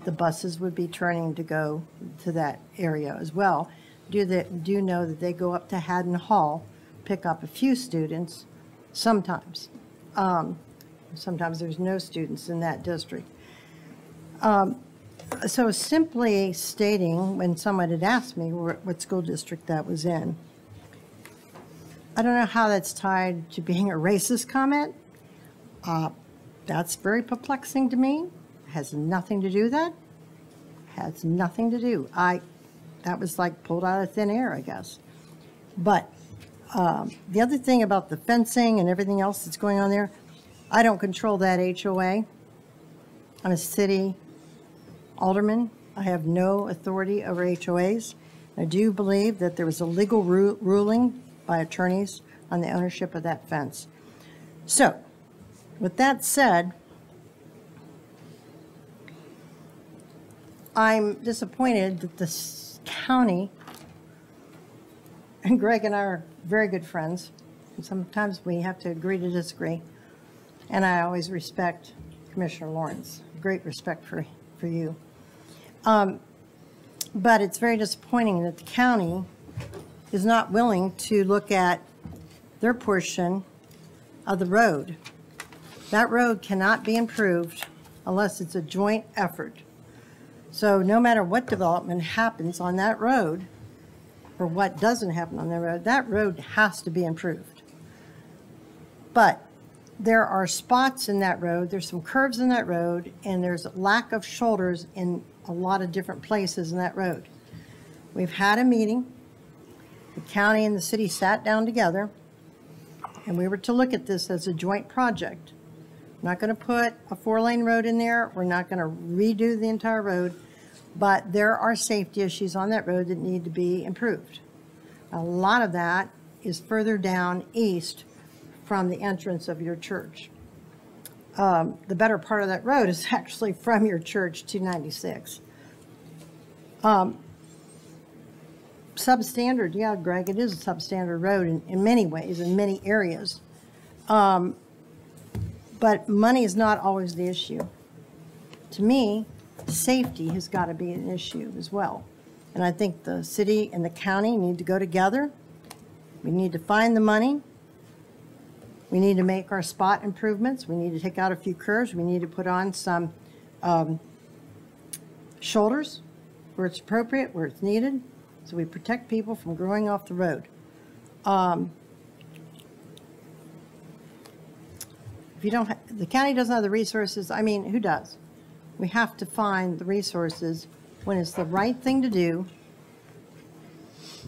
The buses would be turning to go to that area as well. Do that, do know that they go up to Haddon Hall, pick up a few students, sometimes. Um, Sometimes there's no students in that district. Um, So simply stating, when someone had asked me what school district that was in, I don't know how that's tied to being a racist comment. Uh, That's very perplexing to me. Has nothing to do with that. Has nothing to do. I, that was like pulled out of thin air, I guess. But um, the other thing about the fencing and everything else that's going on there, I don't control that HOA. I'm a city alderman. I have no authority over HOAs. I do believe that there was a legal ru- ruling by attorneys on the ownership of that fence. So, with that said, I'm disappointed that this county, and Greg and I are very good friends, and sometimes we have to agree to disagree. And I always respect Commissioner Lawrence, great respect for, for you. Um, But it's very disappointing that the county is not willing to look at their portion of the road. That road cannot be improved unless it's a joint effort. So no matter what development happens on that road, or what doesn't happen on that road, that road has to be improved. But there are spots in that road, there's some curves in that road, and there's lack of shoulders in a lot of different places in that road. We've had a meeting, the county and the city sat down together, and we were to look at this as a joint project. Not going to put a four-lane road in there. We're not going to redo the entire road. But there are safety issues on that road that need to be improved. A lot of that is further down east from the entrance of your church. Um, The better part of that road is (laughs) actually from your church to 96. Um, Substandard, yeah, Greg, it is a substandard road in, in many ways, in many areas. Um, But money is not always the issue. To me, safety has got to be an issue as well. And I think the city and the county need to go together. We need to find the money. We need to make our spot improvements. We need to take out a few curves. We need to put on some um, shoulders where it's appropriate, where it's needed, so we protect people from growing off the road. Um, If you don't, the county doesn't have the resources, I mean, who does? We have to find the resources when it's the right thing to do.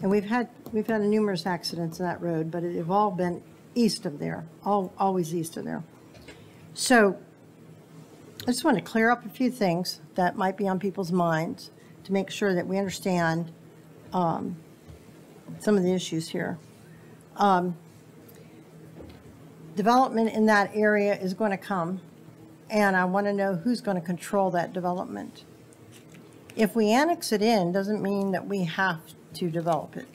And we've had, we've had numerous accidents in that road, but it- they've all been east of there, all, always east of there. So I just want to clear up a few things that might be on people's minds to make sure that we understand um, some of the issues here. Um, Development in that area is going to come, and I want to know who's going to control that development. If we annex it in, doesn't mean that we have to develop it.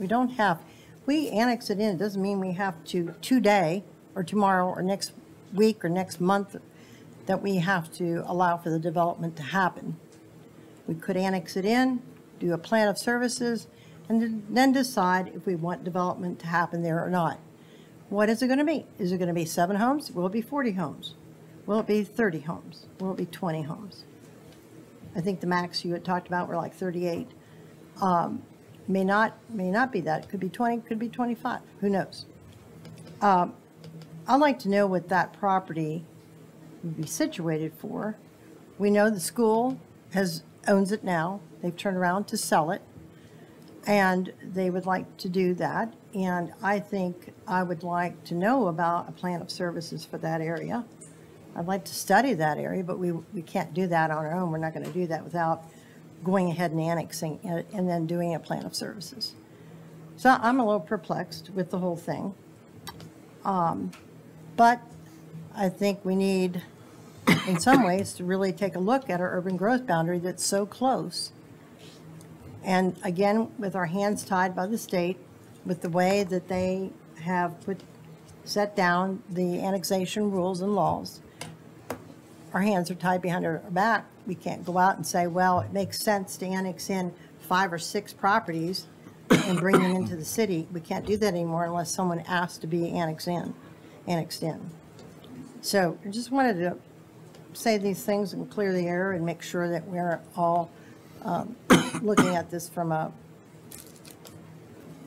We don't have, we annex it in, it doesn't mean we have to today, or tomorrow, or next week, or next month, that we have to allow for the development to happen. We could annex it in, do a plan of services, and then- then decide if we want development to happen there or not. What is it going to be? Is it going to be seven homes? Will it be 40 homes? Will it be 30 homes? Will it be 20 homes? I think the max you had talked about were like 38. Um, May not, may not be that. It could be 20, could be 25. Who knows? Um, I'd like to know what that property would be situated for. We know the school has, owns it now. They've turned around to sell it. And they would like to do that. And I think I would like to know about a plan of services for that area. I'd like to study that area, but we, we can't do that on our own. We're not going to do that without going ahead and annexing it and then doing a plan of services. So I'm a little perplexed with the whole thing. Um, But I think we need, in some ways, to really take a look at our urban growth boundary that's so close. And again, with our hands tied by the state, with the way that they have put, set down the annexation rules and laws, our hands are tied behind our back. We can't go out and say, well, it makes sense to annex in five or six properties and bring them into the city. We can't do that anymore unless someone asks to be annexed in, annexed in. So I just wanted to say these things and clear the air and make sure that we're all um, (coughs) looking at this from a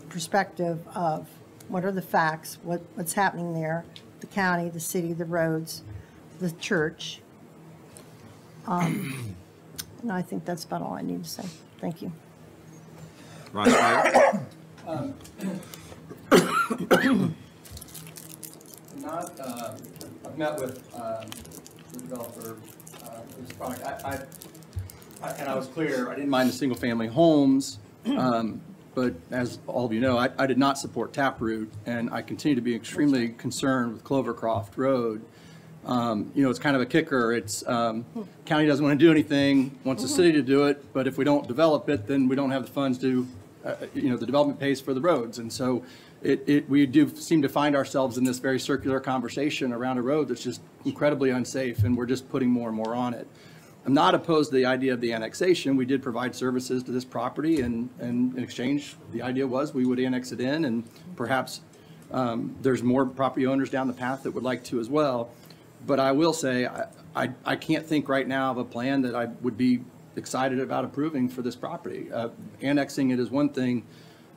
perspective of what are the facts, what, what's happening there, the county, the city, the roads, the church. Um, (clears throat) And I think that's about all I need to say. Thank you. Vice (coughs) Mayor? Um, (coughs) Not, uh, I've met with um, the developer uh, of this product. I- I, I- and I was clear, I didn't mind the single-family homes, um, but as all of you know, I, I did not support Taproot, and I continue to be extremely concerned with Clovercroft Road. Um, You know, it's kind of a kicker. It's, um, county doesn't want to do anything, wants the city to do it, but if we don't develop it, then we don't have the funds to, uh, you know, the development pays for the roads. And so it, it, we do seem to find ourselves in this very circular conversation around a road that's just incredibly unsafe, and we're just putting more and more on it. I'm not opposed to the idea of the annexation. We did provide services to this property, and, and in exchange, the idea was we would annex it in, and perhaps um, there's more property owners down the path that would like to as well. But I will say, I, I, I can't think right now of a plan that I would be excited about approving for this property. Uh, Annexing it is one thing,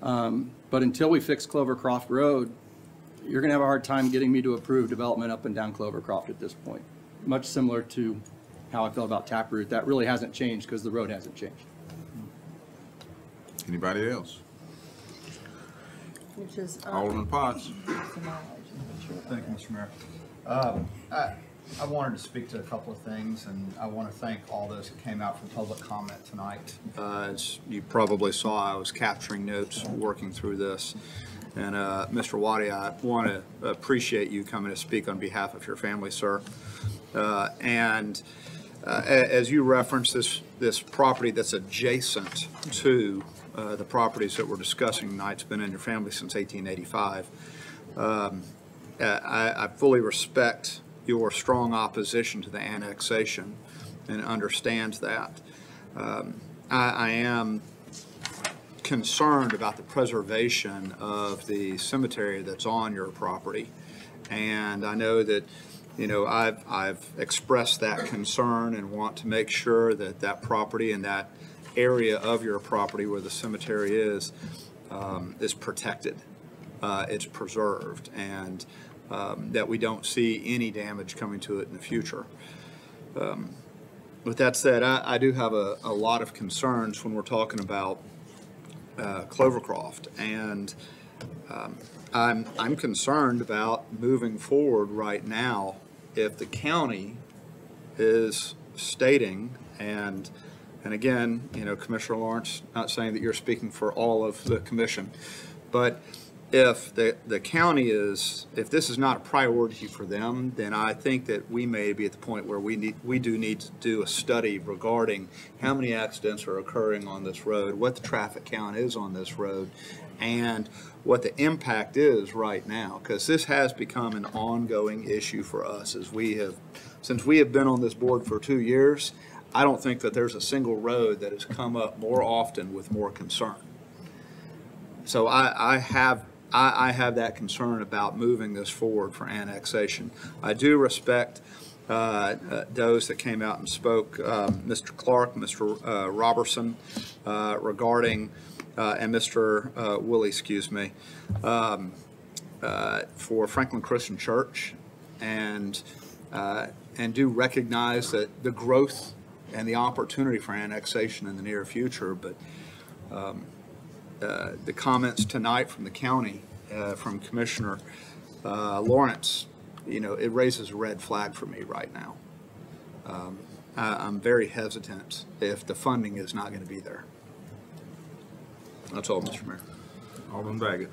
um, but until we fix Clovercroft Road, you're gonna have a hard time getting me to approve development up and down Clovercroft at this point. Much similar to how I feel about Taproot. That really hasn't changed because the road hasn't changed. Anybody else? Which is. um, Alderman Potts. Thank you, Mr. Mayor. Um, I I wanted to speak to a couple of things, and I want to thank all those who came out for public comment tonight. Uh, As you probably saw, I was capturing notes, working through this. And uh, Mr. Waddy, I want to appreciate you coming to speak on behalf of your family, sir. Uh, And uh, as you referenced, this, this property that's adjacent to uh, the properties that we're discussing tonight, it's been in your family since 1885. Um, uh, I, I fully respect your strong opposition to the annexation and understands that. Um, I, I am concerned about the preservation of the cemetery that's on your property. And I know that, you know, I've, I've expressed that concern and want to make sure that that property and that area of your property where the cemetery is, um, is protected. Uh, it's preserved and, um, that we don't see any damage coming to it in the future. Um, With that said, I, I do have a, a lot of concerns when we're talking about uh, Clovercroft. And um, I'm, I'm concerned about moving forward right now if the county is stating, and, and again, you know, Commissioner Lawrence, not saying that you're speaking for all of the commission, but if the, the county is, if this is not a priority for them, then I think that we may be at the point where we need, we do need to do a study regarding how many accidents are occurring on this road, what the traffic count is on this road, and what the impact is right now, because this has become an ongoing issue for us as we have, since we have been on this board for two years, I don't think that there's a single road that has come up more often with more concern. So I, I have, I, have that concern about moving this forward for annexation. I do respect uh, uh, those that came out and spoke, um, Mr. Clark, Mr. uh, Robertson, uh, regarding, and Mr. uh, Woolley, excuse me, um, uh, for Franklin Christian Church, and, uh, and do recognize that the growth and the opportunity for annexation in the near future, but um, uh, the comments tonight from the county, uh, from Commissioner uh, Lawrence, you know, it raises a red flag for me right now. Um, I'm very hesitant if the funding is not going to be there. That's all, Mr. Mayor. Alderman Baggett.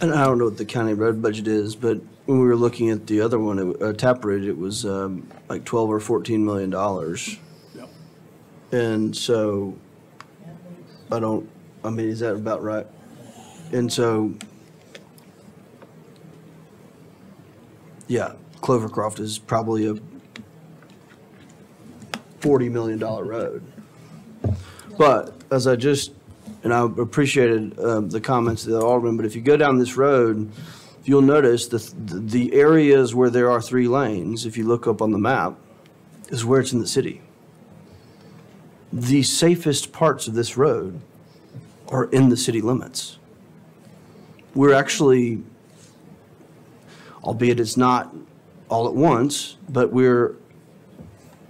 And I don't know what the county road budget is, but when we were looking at the other one, it- uh, Taproot, it was um, like 12 or 14 million dollars. Yep. And so, I don't, I mean, is that about right? And so, yeah, Clovercroft is probably a 40 million dollar road. But as I just, and I appreciated um, the comments of the Alderman, but if you go down this road, you'll notice the, the areas where there are three lanes, if you look up on the map, is where it's in the city. The safest parts of this road are in the city limits. We're actually, albeit it's not all at once, but we're,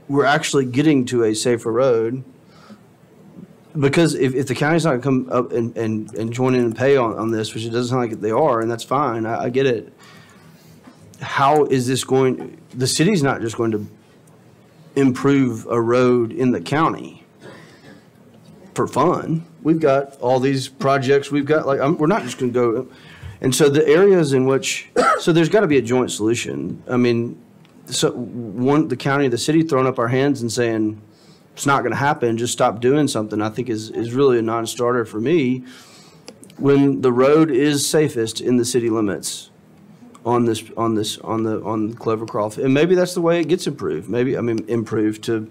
we're actually getting to a safer road because if, if the county's not come up and, and, and join in and pay on, on this, which it doesn't sound like they are, and that's fine, I, I get it. How is this going, the city's not just going to improve a road in the county for fun. We've got all these projects, we've got, like, I'm, we're not just gonna go, and so the areas in which, so there's gotta be a joint solution. I mean, so, one, the county, the city throwing up our hands and saying, it's not going to happen, just stop doing something, I think is, is really a non-starter for me. When the road is safest in the city limits on this, on this, on the, on Clovercroft, and maybe that's the way it gets improved, maybe, I mean, improved to,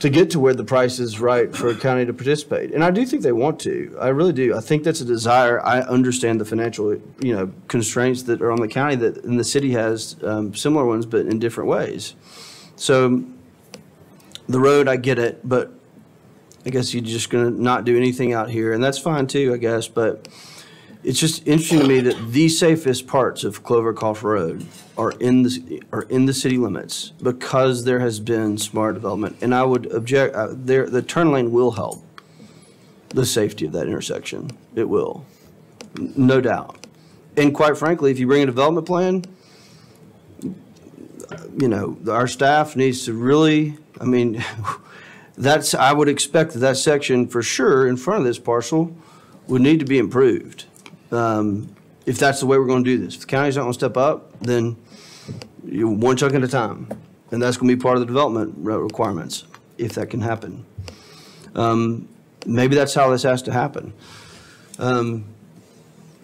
to get to where the price is right for a county to participate. And I do think they want to, I really do. I think that's a desire. I understand the financial, you know, constraints that are on the county that, and the city has um, similar ones, but in different ways. So the road, I get it, but I guess you're just gonna not do anything out here, and that's fine too, I guess, but it's just interesting to me that the safest parts of Clovercroft Road are in the, are in the city limits because there has been smart development. And I would object, uh, there, the turn lane will help the safety of that intersection. It will, no doubt. And quite frankly, if you bring a development plan, you know, our staff needs to really, I mean, that's, I would expect that that section for sure in front of this parcel would need to be improved. Um, If that's the way we're gonna do this. If the county's not gonna step up, then you, one chunk at a time. And that's gonna be part of the development re- requirements, if that can happen. Um, Maybe that's how this has to happen. Um,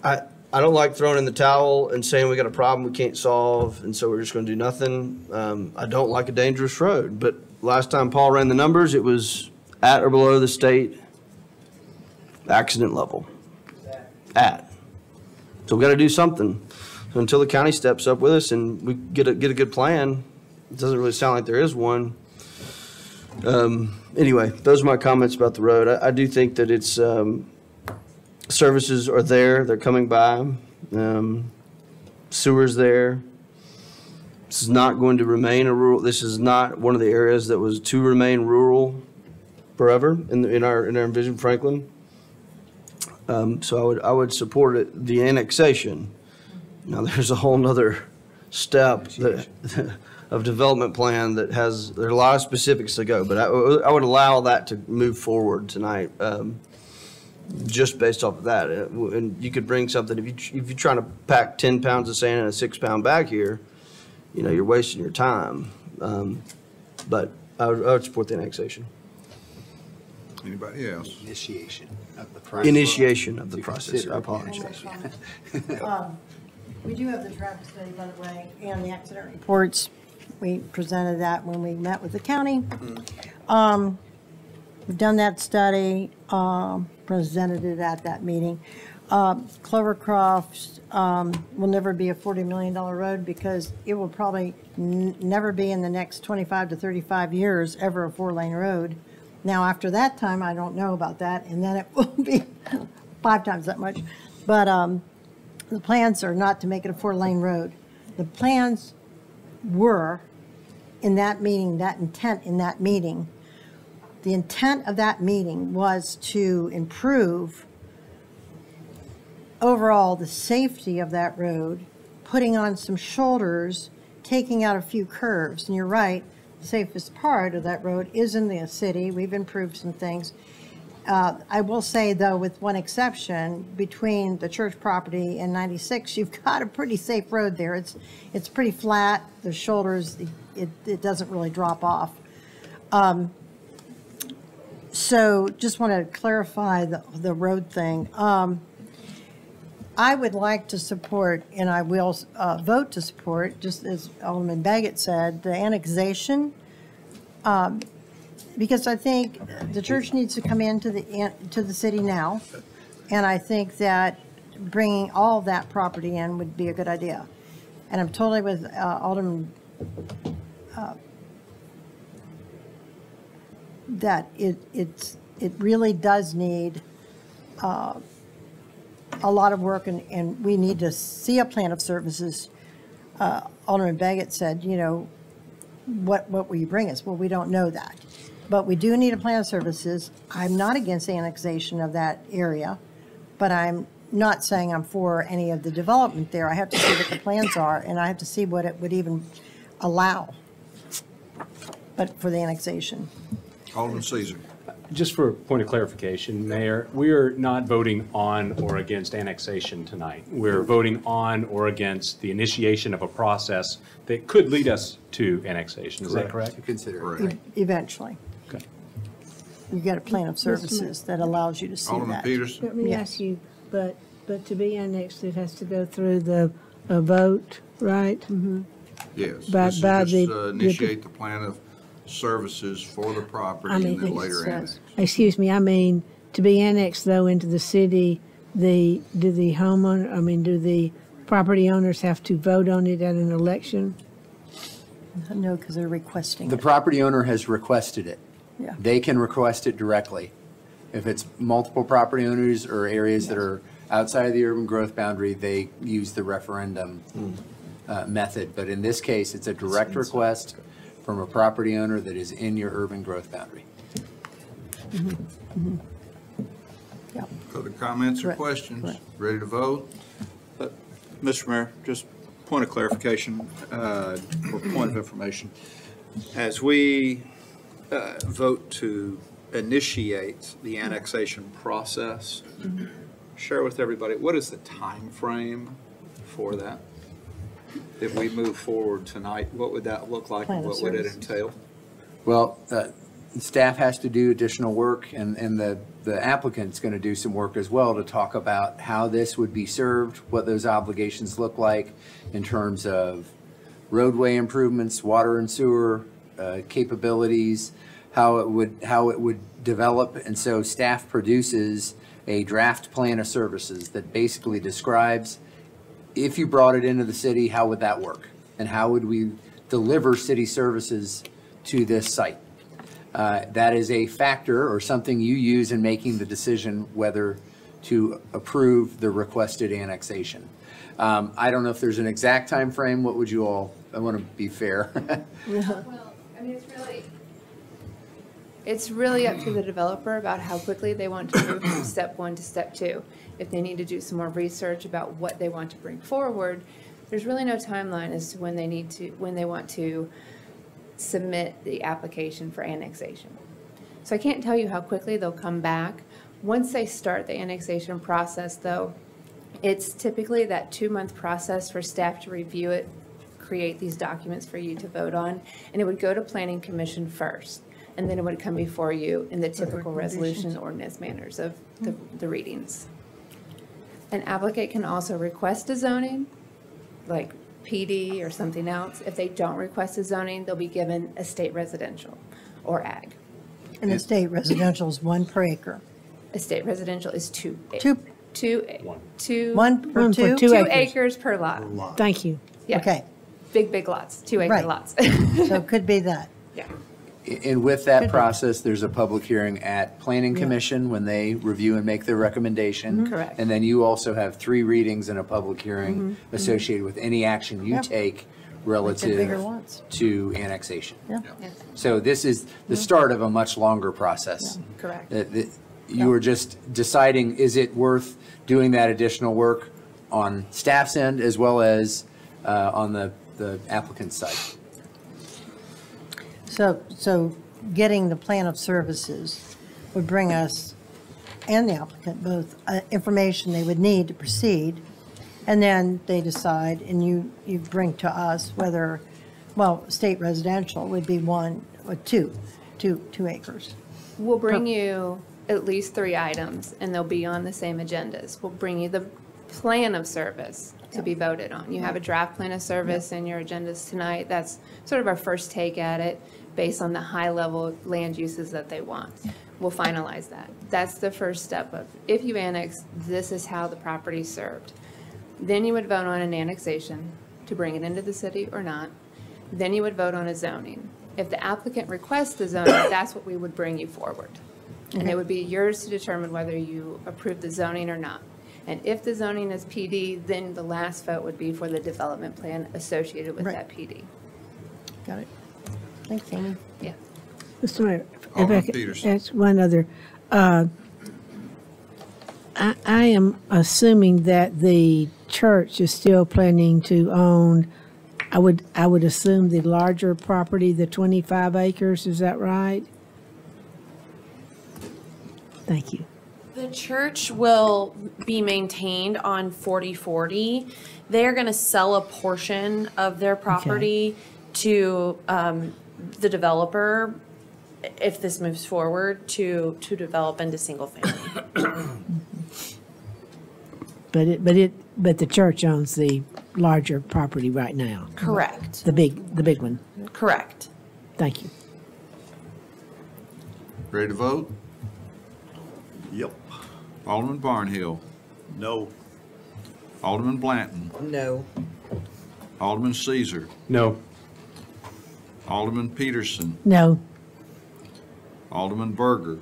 I, I don't like throwing in the towel and saying we got a problem we can't solve, and so we're just gonna do nothing. Um, I don't like a dangerous road, but last time Paul ran the numbers, it was at or below the state accident level. At. So we've gotta do something. So until the county steps up with us and we get a, get a good plan, it doesn't really sound like there is one. Um, anyway, those are my comments about the road. I, I do think that it's, um, services are there, they're coming by. Um, Sewer's there. This is not going to remain a rural, this is not one of the areas that was to remain rural forever in, the- in our, in our Envision Franklin. Um, so I would, I would support it, the annexation. Now, (laughs) there's a whole nother step that, (laughs) of development plan that has, there are a lot of specifics to go, but I, I would allow that to move forward tonight. Um, just based off of that. Uh, w- And you could bring something, if you, tr- if you're trying to pack 10 pounds of sand in a six-pound bag here, you know, you're wasting your time. Um, But I would, I would support the annexation. Anybody else? Initiation of the process. Initiation of the process. I apologize. Um, We do have the traffic study, by the way, and the accident reports. We presented that when we met with the county. Um, We've done that study, um, presented it at that meeting. Um, Clovercroft um, will never be a $40 million road because it will probably never be in the next 25 to 35 years ever a four-lane road. Now, after that time, I don't know about that, and then it (laughs) will be five times that much. But um, the plans are not to make it a four-lane road. The plans were, in that meeting, that intent in that meeting, the intent of that meeting was to improve overall the safety of that road, putting on some shoulders, taking out a few curves. And you're right, the safest part of that road is in the city. We've improved some things. Uh, I will say, though, with one exception, between the church property and 96, (laughs) you've got a pretty safe road there. It's, it's pretty flat, the shoulders, it, it doesn't really drop off. Um, So just want to clarify the, the road thing. Um, I would like to support, and I will uh, vote to support, just as Alderman Baggett said, the annexation, um, because I think the church needs to come into the, to the city now, and I think that bringing all that property in would be a good idea. And I'm totally with uh, Alderman uh, that it, it's, it really does need uh, a lot of work, and, and we need to see a plan of services. Uh, Alderman Baggett said, you know, what, what will you bring us? Well, we don't know that. But we do need a plan of services. I'm not against annexation of that area, but I'm not saying I'm for any of the development there. I have to see what the plans are, and I have to see what it would even allow, but for the annexation. Alderman Caesar. Just for a point of clarification, Mayor, we are not voting on or against annexation tonight. We're voting on or against the initiation of a process that could lead us to annexation. Is that correct? Consider E- Eventually. Okay. You've got a plan of services that allows you to see that. Peters? Let me Yes. ask you, but, but to be annexed, it has to go through the, a vote, right? Mm-hmm. Yes. By- This is by just, the- uh, the- Initiate the plan of services for the property I and then later annex. says- Excuse me, I mean, to be annexed though into the city, the, do the homeowner, I mean, do the property owners have to vote on it at an election? No, because they're requesting The it. property owner has requested it. Yeah. They can request it directly. If it's multiple property owners or areas that are outside of the urban growth boundary, they use the referendum uh, method. But in this case, it's a direct request from a property owner that is in your urban growth boundary. Other comments or questions? Ready to vote? Mr. Mayor, just point of clarification, uh, or point of information. As we uh, vote to initiate the annexation process, share with everybody, what is the time frame for that? If we move forward tonight, what would that look like and Plan of what would it services. entail? Well, uh, staff has to do additional work, and, and the, the applicant's going to do some work as well to talk about how this would be served, what those obligations look like in terms of roadway improvements, water and sewer uh, capabilities, how it would, how it would develop. And so staff produces a draft plan of services that basically describes if you brought it into the city, how would that work? And how would we deliver city services to this site? Uh, That is a factor or something you use in making the decision whether to approve the requested annexation. Um, I don't know if there's an exact time frame. What would you all, I want to be fair. (laughs) Well, I mean, it's really, it's really up to the developer about how quickly they want to move from step one to step two. If they need to do some more research about what they want to bring forward, there's really no timeline as to when they need to, when they want to submit the application for annexation. So I can't tell you how quickly they'll come back. Once they start the annexation process, though, it's typically that two-month process for staff to review it, create these documents for you to vote on, and it would go to planning commission first, and then it would come before you in the typical resolution ordinance manners of the, the readings. An applicant can also request a zoning, like PD or something else. If they don't request a zoning, they'll be given a state residential or ag. And the state residential is one per acre. A state residential is two. a- Two. Two, two. One per One for two? two Two acres. acres per lot. Thank you. Yeah. Okay. Big, big lots, two acre Right. lots. So it could be that. (laughs) Yeah. And with that process, there's a public hearing at Planning Commission when they review and make their recommendation. Mhm. Correct. And then you also have three readings and a public hearing Mhm. associated with any action you Yeah. take Like the relative bigger lots. to annexation. Yeah. So this is the start of a much longer process. Correct. That- that You are just deciding, is it worth doing that additional work on staff's end as well as uh, on the the applicant's side? So, so getting the plan of services would bring us and the applicant both uh, information they would need to proceed. And then they decide, and you, you bring to us whether, well, state residential would be one, or two, two, two acres. We'll bring you at least three items, and they'll be on the same agendas. We'll bring you the plan of service to be voted on. You have a draft plan of service in your agendas tonight. That's sort of our first take at it, based on the high-level land uses that they want. We'll finalize that. That's the first step of, if you annex, this is how the property's served. Then you would vote on an annexation to bring it into the city or not. Then you would vote on a zoning. If the applicant requests the zoning, (coughs) that's what we would bring you forward. And it would be yours to determine whether you approve the zoning or not. And if the zoning is PD, then the last vote would be for the development plan associated with Right. that PD. Got it? Thanks, Amy. Yeah. Mr. Mayor, if I Alderman could ask one other. uh, I, I am assuming that the church is still planning to own, I would, I would assume the larger property, the 25 acres, is that right? Thank you. The church will be maintained on 4040. They're going to sell a portion of their property to um, the developer if this moves forward to, to develop into single family. (coughs) But it, but it, but the church owns the larger property right now. Correct. The big, the big one. Correct. Thank you. Ready to vote? Yep. Alderman Barnhill. No. Alderman Blanton. No. Alderman Caesar. No. Alderman Petersen. No. Alderman Burger.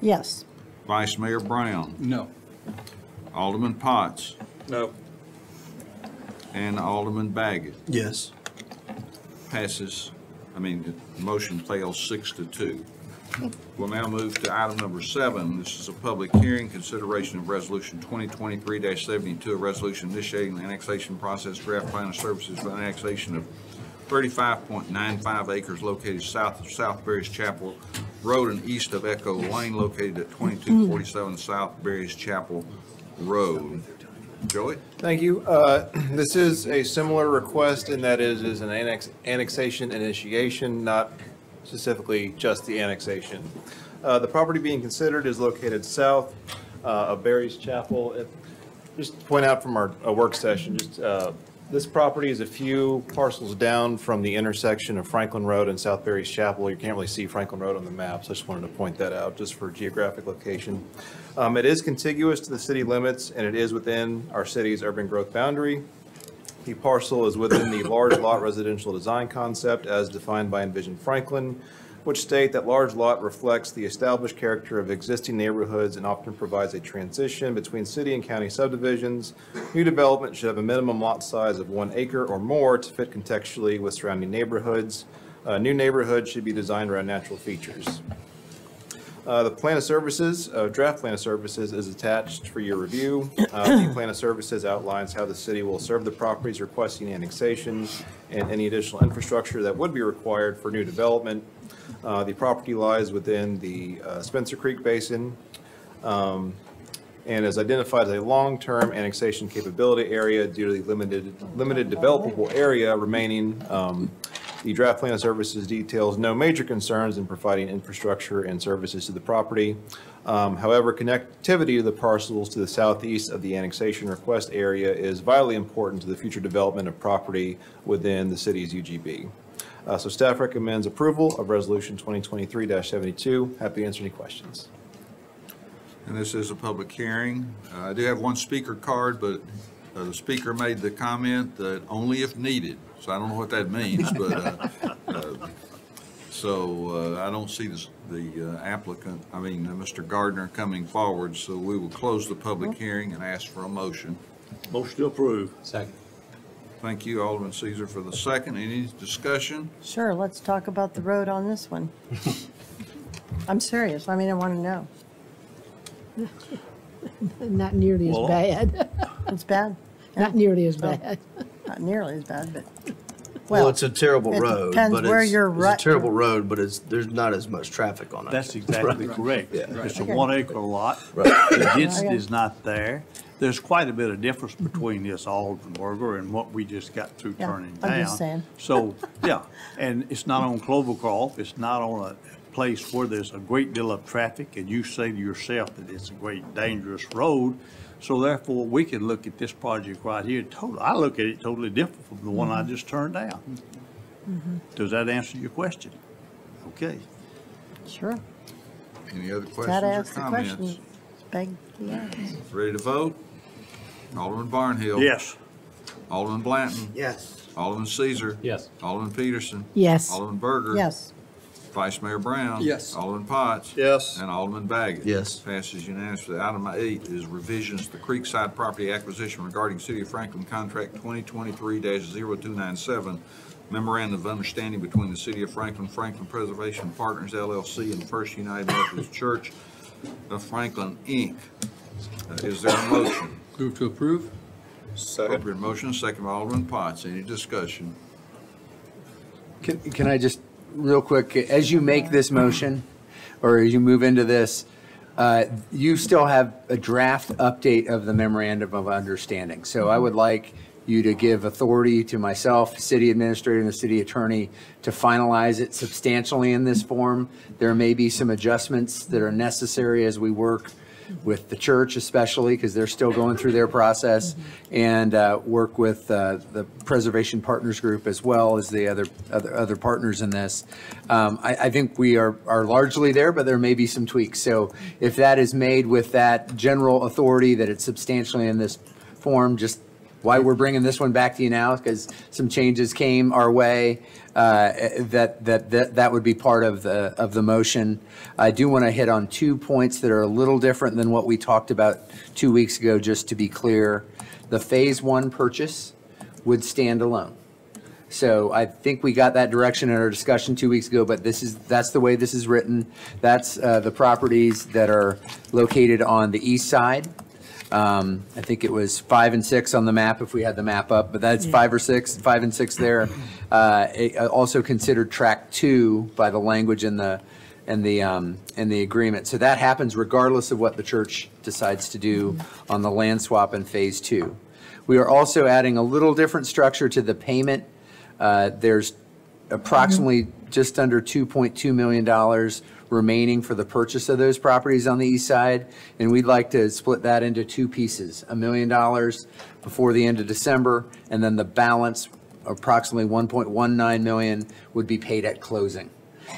Yes. Vice Mayor Brown. No. Alderman Potts. No. And Alderman Baggett. Yes. Passes, I mean, the motion fails six to two. We'll now move to item number seven. This is a public hearing, consideration of resolution 2023-72, a resolution initiating the annexation process, draft plan of services for annexation of 35.95 acres located south of South Berry's Chapel Road and east of Echo Lane located at 2247 South Berry's Chapel Road. Joey? Thank you. Uh, (clears throat) This is a similar request in that it is an annex, annexation initiation, not specifically just the annexation. Uh, The property being considered is located south uh, of Berry's Chapel. Just to point out from our work session, just, uh, this property is a few parcels down from the intersection of Franklin Road and South Berry's Chapel. You can't really see Franklin Road on the map, so I just wanted to point that out, just for geographic location. Um, It is contiguous to the city limits, and it is within our city's urban growth boundary. The parcel is within the large lot residential design concept as defined by Envision Franklin, which state that large lot reflects the established character of existing neighborhoods and often provides a transition between city and county subdivisions. New development should have a minimum lot size of one acre or more to fit contextually with surrounding neighborhoods. A new neighborhoods should be designed around natural features. Uh, The plan of services, uh, draft plan of services is attached for your review. Uh, The (clears throat) plan of services outlines how the city will serve the properties requesting annexation and any additional infrastructure that would be required for new development. Uh, The property lies within the uh, Spencer Creek Basin um, and is identified as a long-term annexation capability area due to the limited, limited developable area remaining. Um, The draft plan of services details no major concerns in providing infrastructure and services to the property. Um, However, connectivity to the parcels to the southeast of the annexation request area is vitally important to the future development of property within the city's UGB. Uh, So staff recommends approval of Resolution 2023-72. Happy to answer any questions. And this is a public hearing. Uh, I do have one speaker card, but uh, the speaker made the comment that only if needed. So I don't know what that means, but, uh, uh, so uh, I don't see this- the uh, applicant, I mean, uh, Mr. Gardner coming forward, so we will close the public hearing and ask for a motion. Motion to approve. Second. Thank you, Alderman Caesar, for the second. Any discussion? Sure, let's talk about the road on this one. (laughs) I'm serious, I mean, I want to know. (laughs) Not nearly as Well- bad. (laughs) It's bad? Not nearly as oh, bad. Not nearly as bad, but, Well, it's a terrible it road, depends but where it's, you're it's a terrible road, but it's, there's not as much traffic on it. That's exactly correct. Yeah. It's a one acre lot. Right. The density is not there. There's quite a bit of difference between this Aldenburger and what we just got through Yeah, turning I'm down. just saying. So, yeah, and it's not on Clovercroft. It's not on a place where there's a great deal of traffic, and you say to yourself that it's a great dangerous road. So therefore, we can look at this project right here, total, I look at it totally different from the one I Mhm. just turned down. Does that answer your question? Okay. sure. Any other Gotta questions or ask the question. comments? Beg the ask. Ready to vote? Alderman Barnhill. Yes. Alderman Blanton. Yes. Alderman Caesar. Yes. Alderman Petersen. Yes. Alderman Burger. Yes. Vice Mayor Brown. Yes. Alderman Potts. Yes. And Alderman Baggett. Yes. Passes unanimously. Item eight is revisions to the Creekside property acquisition regarding City of Franklin Contract 2023-0297, memorandum of understanding between the City of Franklin, Franklin Preservation Partners LLC, and First United Methodist Church of Franklin, Inc. Uh, Is there a motion? Move to approve? Appropriate motion, second by Alderman Potts. Any discussion? Can, can I just, real quick, as you make this motion, or as you move into this, uh, you still have a draft update of the memorandum of understanding. So I would like you to give authority to myself, city administrator, and the city attorney to finalize it substantially in this form. There may be some adjustments that are necessary as we work with the church especially, because they're still going through their process, and uh, work with uh, the Preservation Partners Group as well as the other, other other partners in this. Um, I, I think we are, are largely there, but there may be some tweaks. So if that is made with that general authority, that it's substantially in this form, just why we're bringing this one back to you now, because some changes came our way, uh, that, that, that that would be part of the, of the motion. I do want to hit on two points that are a little different than what we talked about two weeks ago, just to be clear. The Phase One purchase would stand alone. So I think we got that direction in our discussion two weeks ago, but this is, that's the way this is written. That's uh, the properties that are located on the east side. Um, I think it was five and six on the map, if we had the map up, but that's five or six, five and six there. Uh, it, uh, Also considered track two by the language in the, in the, um, in the agreement. So that happens regardless of what the church decides to do on the land swap in phase two. We are also adding a little different structure to the payment. Uh, There's approximately just under $2.2 million remaining for the purchase of those properties on the east side. And we'd like to split that into two pieces, a million dollars before the end of December, and then the balance, approximately 1.19 million, would be paid at closing.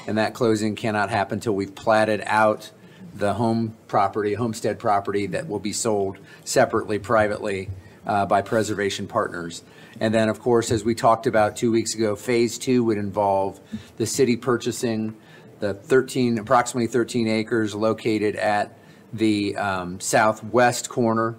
And that closing cannot happen until we've platted out the home property, homestead property that will be sold separately, privately, uh, by Preservation Partners. And then, of course, as we talked about two weeks ago, Phase Two would involve the city purchasing the 13, approximately 13 acres located at the um, southwest corner.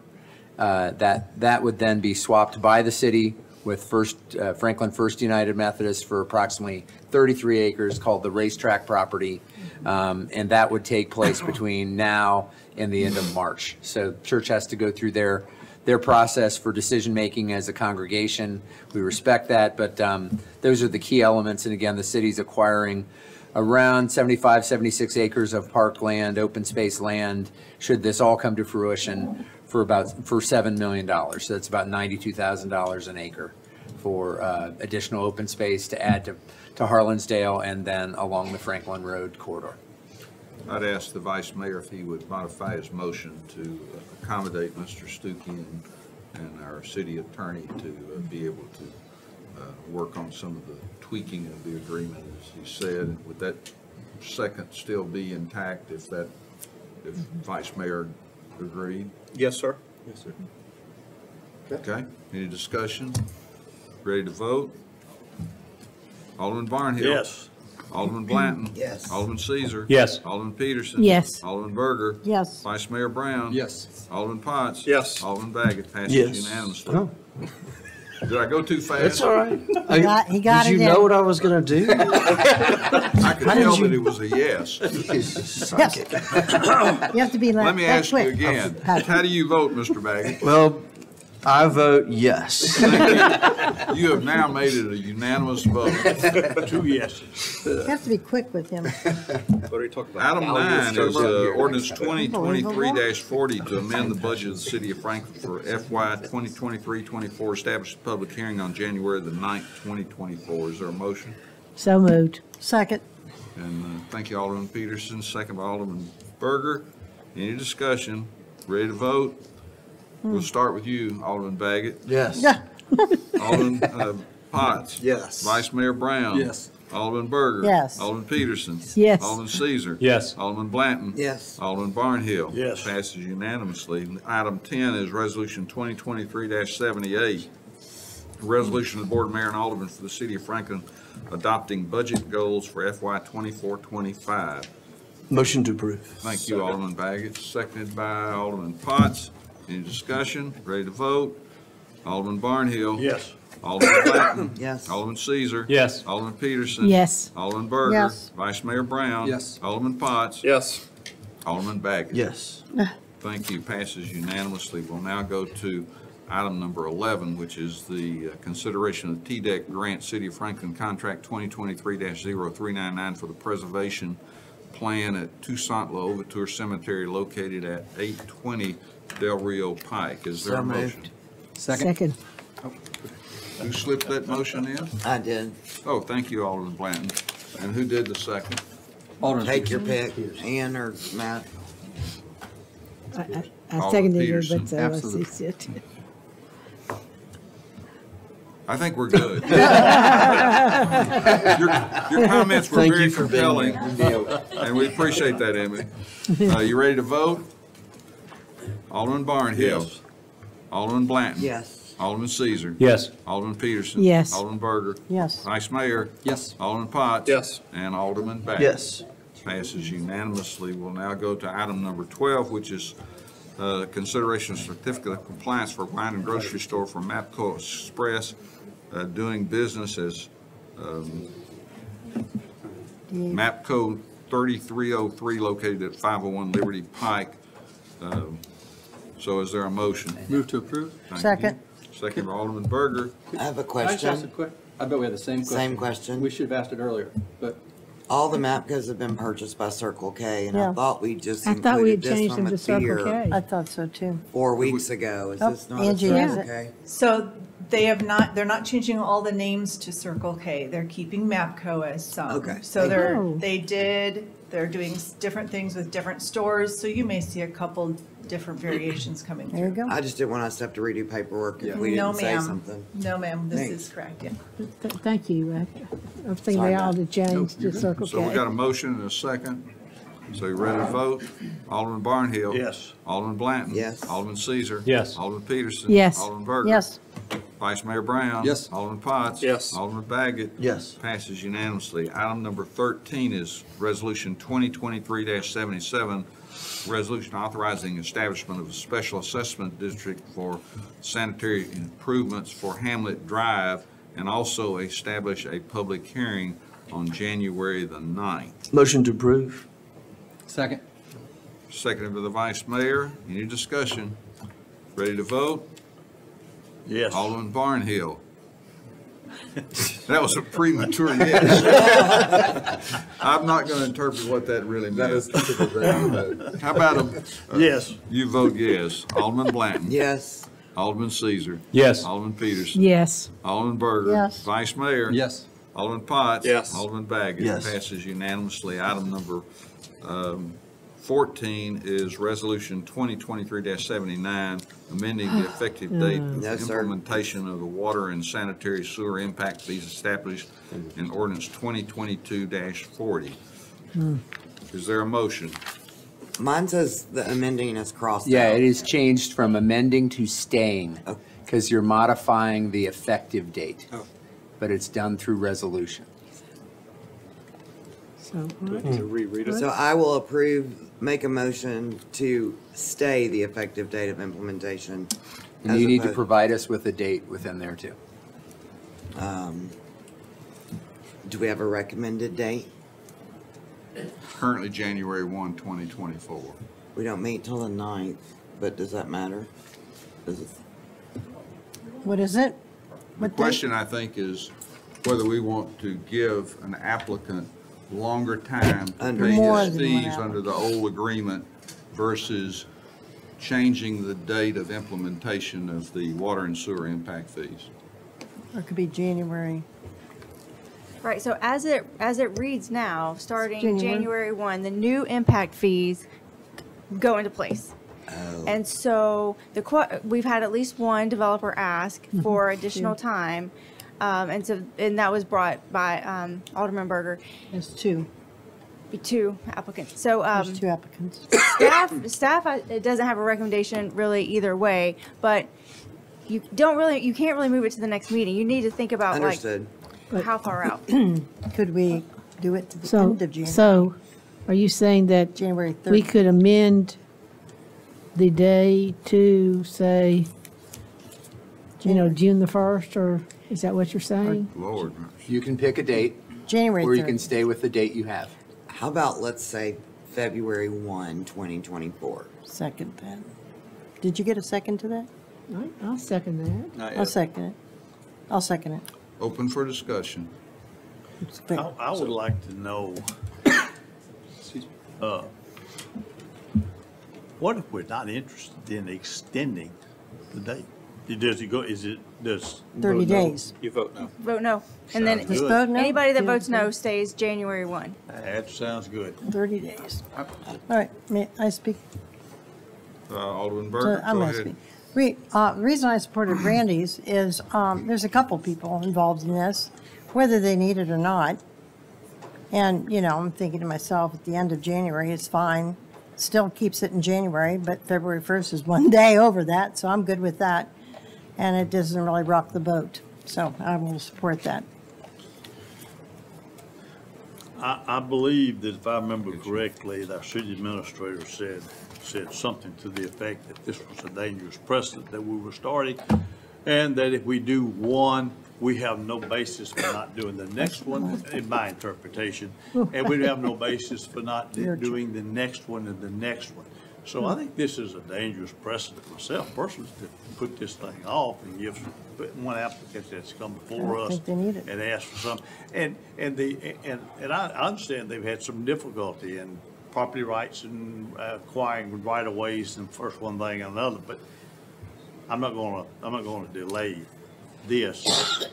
Uh, That, that would then be swapped by the city with First, uh, Franklin First United Methodist for approximately 33 acres called the racetrack property. Um, And that would take place between now and the end of March. So church has to go through their, their process for decision-making as a congregation. We respect that, but um, those are the key elements. And again, the city's acquiring around 75, 76 acres of parkland, open space land, should this all come to fruition, for about, for $7 million. So that's about $92,000 an acre for uh, additional open space to add to to Harlinsdale and then along the Franklin Road corridor. I'd ask the vice mayor if he would modify his motion to accommodate Mr. Stuckey and, and our city attorney to uh, be able to uh, work on some of the tweaking of the agreement, as he said. Would that second still be intact if that, if vice mayor agreed? Yes, sir. Yes, sir. Okay, any discussion? Ready to vote? Alderman Barnhill. Yes. Alderman Blanton. (clears throat) Yes. Alderman Caesar. Yes. Alderman Petersen. Yes. Alderman Burger. Yes. Vice Mayor Brown. Yes. Alderman Potts. Yes. Alderman Baggett passes Yes. unanimously. Oh, Did I go too fast? That's all right. He got- he got Did it you know what I was gonna do? (laughs) I could How did tell you- that it was a yes. (laughs) Yes. You have to be like Let me that ask you quick. again. How do you vote, Mr. Baggett? Well, I vote yes. You have now made it a unanimous vote. (laughs) Two yeses. You have to be quick with him. What are you talking about? Item nine is uh, ordinance twenty twenty-three Unbelievable. forty to amend the budget of the city of Franklin for FY 2023-24. establish a public hearing on January the 9th, twenty twenty-four. Is there a motion? So moved. Second. And uh, thank you, Alderman Petersen, second by Alderman Burger. Any discussion? Ready to vote? We'll start with you, Alderman Baggett. Yes. Yeah. (laughs) Alderman uh, Potts. Yes. Vice Mayor Brown. Yes. Alderman Burger. Yes. Alderman Petersen. Yes. Alderman Caesar. Yes. Alderman Blanton. Yes. Alderman Barnhill. Yes. Passes unanimously. Item ten is Resolution twenty twenty-three seventy-eight. A Resolution of the Board of Mayor and Alderman for the City of Franklin adopting budget goals for FY twenty-four, twenty-five. Motion to approve. Thank you, Alderman Baggett, seconded by Alderman Potts. Any discussion? Ready to vote? Alderman Barnhill. Yes. Alderman (coughs) Blanton. Yes. Alderman Caesar. Yes. Alderman Petersen. Yes. Alderman Burger. Yes. Vice Mayor Brown. Yes. Alderman Potts. Yes. Alderman Baggett. Yes. (coughs) Thank you. Passes unanimously. We'll now go to item number 11, which is the uh, consideration of TDEC grant City of Franklin Contract 2023-0399 for the preservation plan at Toussaint La L'Ouverture Cemetery located at 820 Del Rio Pike. Is there a So moved. motion? Second. Who slipped that motion in? I did. Oh, thank you, Alderman Blanton. And who did the second? Take your pick, Ian or Matt. I- I I Alderman seconded it, Petersen. but so let's Absolutely. see. I think we're good. (laughs) Your your comments were very you for being compelling, and we appreciate that, Emily. Uh, You ready to vote? Alderman Barnhill. Yes. Alderman Blanton. Yes. Alderman Caesar. Yes. Alderman Petersen. Yes. Alderman Burger. Yes. Vice Mayor. Yes. Alderman Potts. Yes. And Alderman Bass. Yes. Passes unanimously. We'll now go to item number 12, which is uh, consideration of certificate of compliance for wine and grocery store for Mapco Express uh, doing business as um, map 3303 located at 501 Liberty Pike. Um, So is there a motion? Move to approve. Thank you. Second. Second by Alderman Burger. I have a question. I just asked a que- I bet we had the same question. Same question. We should have asked it earlier, but All the MAPCOs have been purchased by Circle K, and Yeah. I thought we just I thought we included had this changed from them a to Circle tier K. I thought so too. four weeks ago. Is Oh, this not a Angie has Circle it. K? So they have not, they're not changing all the names to Circle K. They're keeping MAPCO as some. Okay. So they're, Oh. they did, they're doing s- different things with different stores, so you may see a couple different variations coming through. There you go. I just didn't want us to have to redo paperwork if we No, didn't say ma'am. something. No, ma'am, this Thanks. is correct, yeah. Th- Thank you. Uh, I I was Sorry they all that. to change to Circle So we got a K. motion and a second. So you ready to vote? Alderman Barnhill. Yes. Alderman Blanton. Yes. Alderman Caesar. Yes. Alderman Petersen. Yes. Alderman Burger. Yes. Vice Mayor Brown. Yes. Alderman Potts. Yes. Alderman Baggett. Yes. Passes unanimously. Item number 13 is Resolution 2023-77, resolution authorizing establishment of a special assessment district for sanitary improvements for Hamlet Drive, and also establish a public hearing on January the 9th. Motion to approve. second. Seconded by the Vice Mayor. Any discussion? Ready to vote? Yes. Alderman Barnhill. That was a premature yes. I'm not going to interpret what that really meant. How about a? uh, Yes. You vote yes. Alderman Blanton. Yes. Alderman Caesar. Yes. Alderman Petersen. Yes. Alderman Burger. Yes. Vice Mayor. Yes. Alderman Potts. Yes. Alderman Baggett. Yes. Passes unanimously. Item number um, 14 is Resolution 2023-79, amending the effective (sighs) date hmm. of Yes, sir. implementation of the water and sanitary sewer impact fees established in ordinance 2022-40. Hmm. Is there a motion? Mine says the amending is crossed out. Yeah, it is changed from amending to staying, Oh. because you're modifying the effective date. Oh. But it's done through resolution. So, To reread it. So I will approve, make a motion to stay the effective date of implementation. And as you need to opposed- provide us with a date within there too. um, Do we have a recommended date? Currently January 1, 2024. We don't meet till the ninth, but does that matter? Is it- What is it? The What date? question, I think, is whether we want to give an applicant longer time to pay More his than one fees under the old agreement versus changing the date of implementation of the water and sewer impact fees. Or it could be January. Right, so as it, as it reads now, starting January. January 1, the new impact fees go into place. Oh. And so the, que- we've had at least one developer ask mm-hmm. for additional time. Um, And so, and that was brought by um, Alderman Burger, There's two. two applicants. So um, There's two applicants. staff, staff uh, it doesn't have a recommendation really either way, but you don't really, you can't really move it to the next meeting. You need to think about like, Understood. how far out. (clears throat) Could we do it to the so, end of January? so are you saying that January we 30th? could amend the day to say, you know, June the 1st, or is that what you're saying? Lord. You can pick a date, January or you can 30th. stay with the date you have. How about, let's say, February 1, 2024? Second that. Did you get a second to that? All right, I'll second that. Not I'll yet. second it. I'll second it. Open for discussion. It's fair. I, I would like to know, uh, what if we're not interested in extending the date? Does it go, is it, does? 30 vote no? days. You vote no. Vote no. And then Sounds Just good. vote no? anybody that votes no stays January 1. That sounds good. 30 days. All right, may I speak? Uh, Alderman So I'm go gonna ahead. speak. Re- uh, The reason I supported Randy's is, um, there's a couple people involved in this, whether they need it or not. And, you know, I'm thinking to myself, at the end of January, it's fine. Still keeps it in January, but February 1st is one (laughs) day over that, so I'm good with that. And it doesn't really rock the boat, so I will support that. I, I believe that if I remember correctly, that our city administrator said, said something to the effect that this was a dangerous precedent that we were starting, and that if we do one we have no basis for not doing the next one, in my interpretation. And we have no basis for not doing the next one and the next one. So I think this is a dangerous precedent myself personally to put this thing off and give one applicant that's come before I us think they need it. and ask for some. And, and the, and, and I understand they've had some difficulty in property rights and uh, acquiring right of ways and first one thing and another, but I'm not gonna, I'm not gonna delay this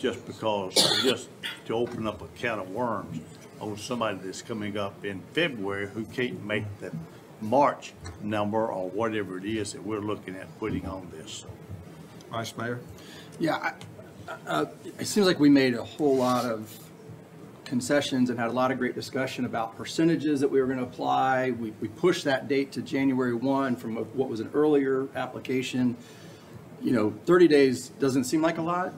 just because, just to open up a can of worms on somebody that's coming up in February who can't make the March number or whatever it is that we're looking at putting on this. Vice Mayor? Yeah, I- uh, it seems like we made a whole lot of concessions and had a lot of great discussion about percentages that we were going to apply. We, we pushed that date to January 1 from a- what was an earlier application. You know, 30 days doesn't seem like a lot,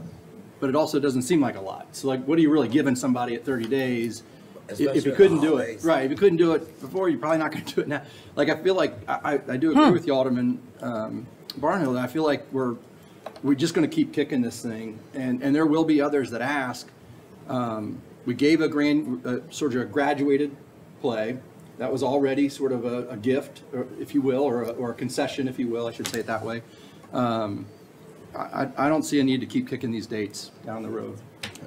but it also doesn't seem like a lot. So like, what are you really giving somebody at 30 days? If- If you couldn't do it, right, if you couldn't do it before, you're probably not going to do it now. Like, I feel like, I, I I do agree Hmm. with you, Alderman um, Barnhill, that I feel like we're, we're just going to keep kicking this thing. And, and there will be others that ask. Um, We gave a grand, uh, sort of a graduated play. That was already sort of a, a gift, or if you will, or a, or a concession, if you will, I should say it that way. Um, I, I- I don't see a need to keep kicking these dates down the road,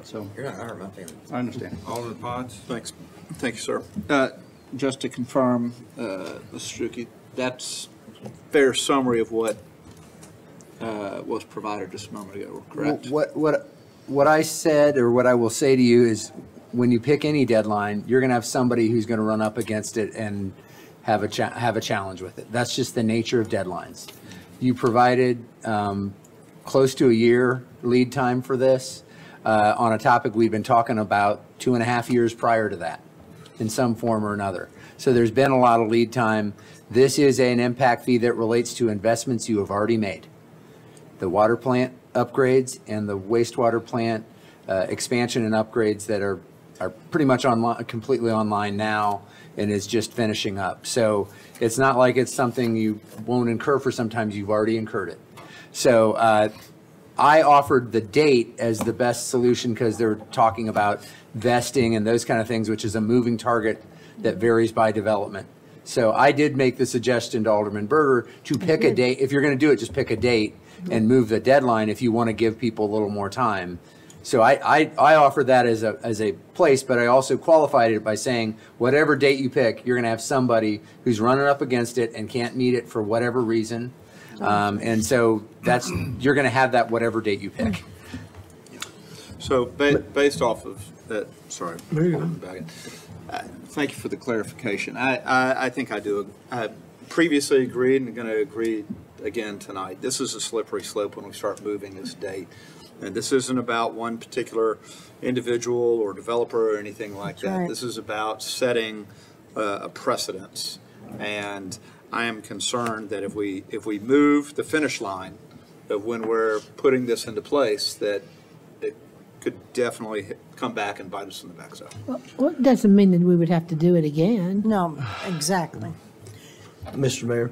so. You're not gonna hurt my feelings. I understand. Alderman Potts? Thanks. Thank you, sir. Uh, Just to confirm, uh, Mr. Stuckey, that's fair summary of what uh, was provided just a moment ago, correct? What, what, what I said, or what I will say to you is, when you pick any deadline, you're gonna have somebody who's gonna run up against it and have a cha, have a challenge with it. That's just the nature of deadlines. You provided, um, close to a year lead time for this, uh, on a topic we've been talking about two and a half years prior to that, in some form or another. So there's been a lot of lead time. This is an impact fee that relates to investments you have already made the water plant upgrades and the wastewater plant uh, expansion and upgrades that are, are pretty much online, completely online now and is just finishing up. So it's not like it's something you won't incur for sometimes you've already incurred it. So uh, I offered the date as the best solution because they're talking about vesting and those kind of things, which is a moving target that varies by development. So I did make the suggestion to Alderman Burger to pick a date. If you're going to do it, just pick a date and move the deadline if you want to give people a little more time. So I, I, I offered that as a, as a place, but I also qualified it by saying, whatever date you pick, you're going to have somebody who's running up against it and can't meet it for whatever reason. Um, and so that's, you're going to have that whatever date you pick. So ba- based off of that, sorry. There you go. back in. Uh, Thank you for the clarification. I, I, I think I do, I previously agreed and going to agree again tonight. This is a slippery slope when we start moving this date. And this isn't about one particular individual or developer or anything like That's that. right. This is about setting uh, a precedence. And I am concerned that if we, if we move the finish line of when we're putting this into place, that it could definitely come back and bite us in the backside. Well, well, it doesn't mean that we would have to do it again. No, exactly. Mr. Mayor?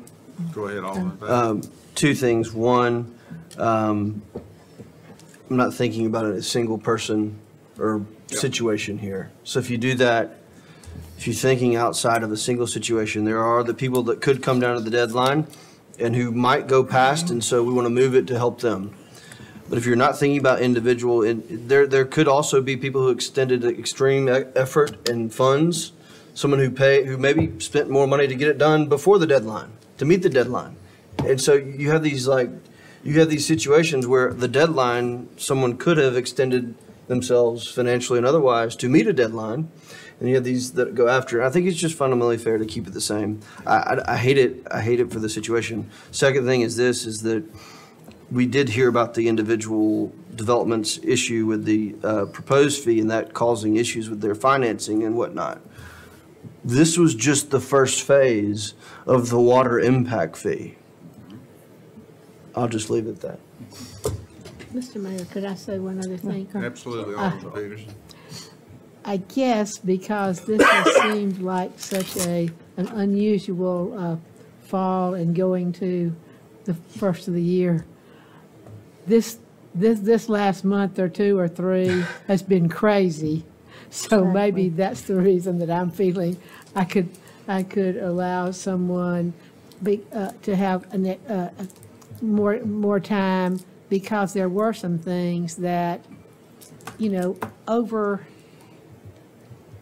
Go ahead, Alderman Um, Two things. One, um, I'm not thinking about a single person or situation here. So if you do that, if you're thinking outside of a single situation, there are the people that could come down to the deadline and who might go past, and so we want to move it to help them. But if you're not thinking about individual, there, there could also be people who extended extreme effort and funds, someone who pay, who maybe spent more money to get it done before the deadline, to meet the deadline. And so you have these like, you have these situations where the deadline, someone could have extended themselves financially and otherwise to meet a deadline. And you have these that go after. I think it's just fundamentally fair to keep it the same. I, I, I hate it. I hate it for the situation. Second thing is this, is that we did hear about the individual developments issue with the uh, proposed fee and that causing issues with their financing and whatnot. This was just the first phase of the water impact fee. I'll just leave it at that. Mr. Mayor, could I say one other thing? Absolutely, Uh, Alderman Petersen. I guess because this has seemed like such a, an unusual uh, fall and going to the first of the year, this, this, this last month or two or three has been crazy. So maybe that's the reason that I'm feeling I could, I could allow someone be, uh, to have an, uh, more, more time because there were some things that, you know, over,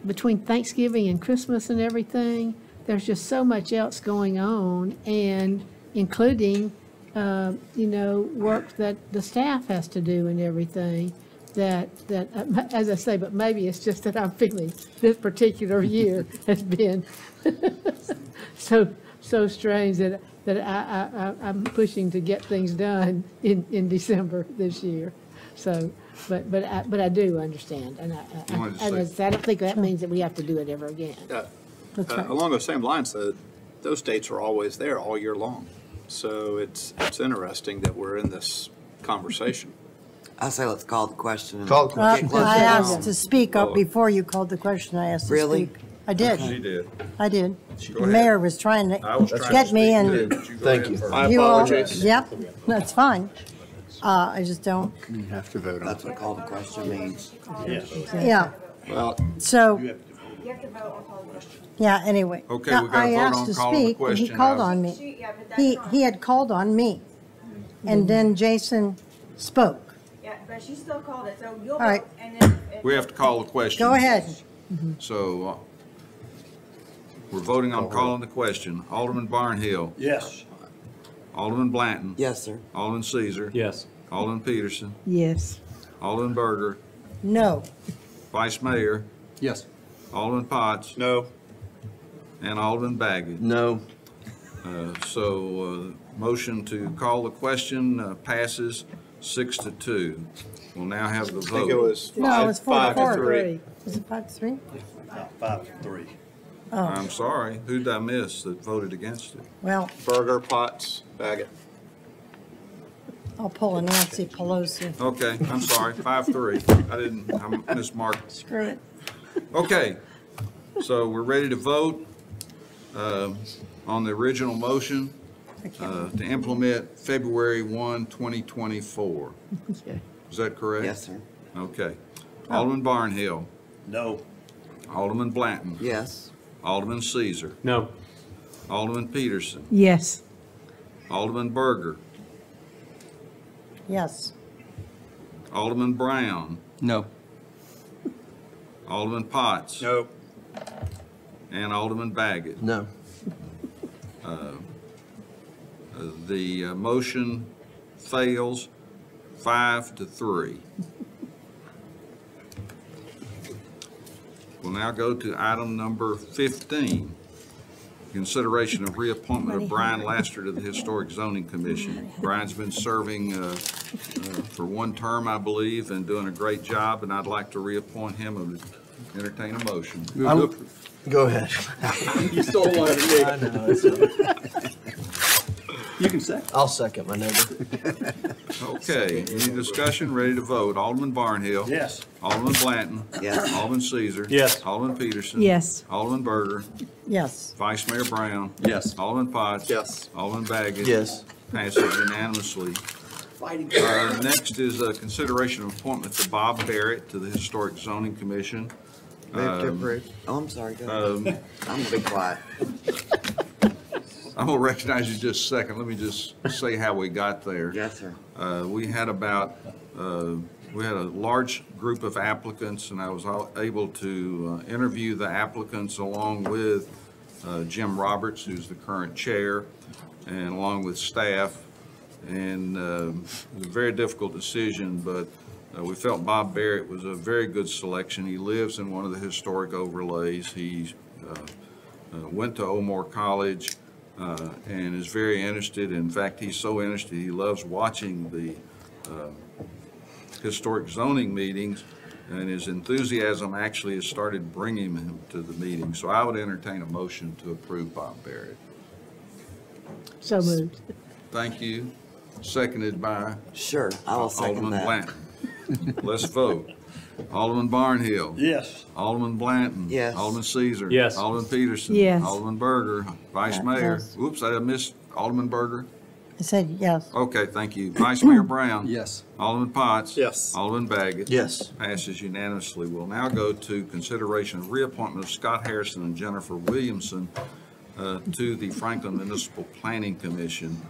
between Thanksgiving and Christmas and everything, there's just so much else going on and including, uh, you know, work that the staff has to do and everything that, that, (laughs) as I say, but maybe it's just that I'm feeling this particular year (laughs) has been (laughs) so, so strange that, that I, I, I- I'm pushing to get things done in, in December this year. So, but, but I, but I do understand, and I, I- You wanted to and say- I don't think that means that we have to do it ever again. Uh, That's uh, right. Along those same lines, though, those dates are always there all year long. So it's, it's interesting that we're in this conversation. I say let's call the question. and Call the get question. closer I to asked to speak up before you called the question. I asked to speak. Really? speak. I did. She did. I did. Go The ahead. mayor was trying I was to trying get to me speak and. too, but you go Thank ahead you. first. My You all- apologies. Yep, that's fine. Uh, I just don't, You have to vote on That's what call the question means. yeah. Well. So, You have to vote on call the question. yeah, anyway. Okay, Now, we gotta I vote asked on to calling the speak, and He question. called How's- on me. She- yeah, but that's He, wrong. he had called on me. And then Jason spoke. Yeah, but she still called it, so you'll All right. vote, and then. We have to call the question. Go ahead. So, uh, we're voting on calling the question. Alderman Barnhill. Yes. Alderman Blanton. Yes, sir. Alderman Caesar. Yes. Alderman Petersen. Yes. Alderman Burger. No. Vice Mayor. Yes. Alderman Potts. No. And Alderman Baggett. No. Uh, So, uh, motion to call the question uh, passes six to two. We'll now have the vote. I think it was No, five, it's four five to to four. three. Is it five to three? Five to three. Oh, I'm sorry, who did I miss that voted against it? well, Burger, Potts, Baggett. I'll pull a Nancy Pelosi. Okay, I'm sorry, five, three. I didn't, I mismarked. Screw it. Okay, so we're ready to vote um, on the original motion uh, to implement February 1, 2024. Okay. Is that correct? Yes, sir. Okay. Alderman Barnhill, No. Alderman Blanton, Yes. Alderman Caesar, No. Alderman Petersen, Yes. Alderman Burger, Yes. Alderman Brown, No. Alderman Potts. No. And Alderman Baggett. No. Uh, uh, The uh, motion fails five to three. We'll now go to item number 15, consideration of reappointment of Brian Laster to the Historic Zoning Commission. Brian's been serving uh, uh, for one term, I believe, and doing a great job, and I'd like to reappoint him and entertain a motion. I'm- Go ahead. (laughs) You stole one of me. You can say. I'll second my neighbor. (laughs) Okay, any discussion, ready to vote? Alderman Barnhill. Yes. Alderman Blanton. Yes. Alderman Caesar. Yes. Alderman Petersen. Yes. Alderman Burger. Yes. Vice Mayor Brown. Yes. Alderman Potts. Yes. Alderman Baggett. Yes. Passes unanimously. Uh, Next is a consideration of appointment to Bob Barrett to the Historic Zoning Commission. Move to Um, approve. Oh, I'm sorry, go um, ahead. I'm gonna be quiet. I'm gonna recognize you just a second. Let me just say how we got there. Yes, sir. Uh, We had about, uh, we had a large group of applicants, and I was able to uh, interview the applicants along with uh, Jim Roberts, who's the current chair, and along with staff. And um, it was a very difficult decision, but uh, we felt Bob Barrett was a very good selection. He lives in one of the historic overlays. He uh, uh, went to Omar College uh, and is very interested. In fact, he's so interested, he loves watching the uh, historic zoning meetings, and his enthusiasm actually has started bringing him to the meeting. So I would entertain a motion to approve Bob Barrett. So moved. Thank you. Seconded by Sure, I will second Alderman that. Blanton. Let's vote. Alderman Barnhill. Yes. Alderman Blanton. Yes. Alderman Caesar. Yes. Alderman Petersen. Yes. Alderman Burger. Vice Mayor. Yes. Oops, I missed Alderman Burger. I said yes. Okay, thank you. Vice Mayor Brown? (clears throat) Yes. Alderman Potts? Yes. Alderman Baggett? Yes. Passes unanimously. We'll now go to consideration of reappointment of Scott Harrison and Jennifer Williamson uh, to the Franklin Municipal Planning Commission.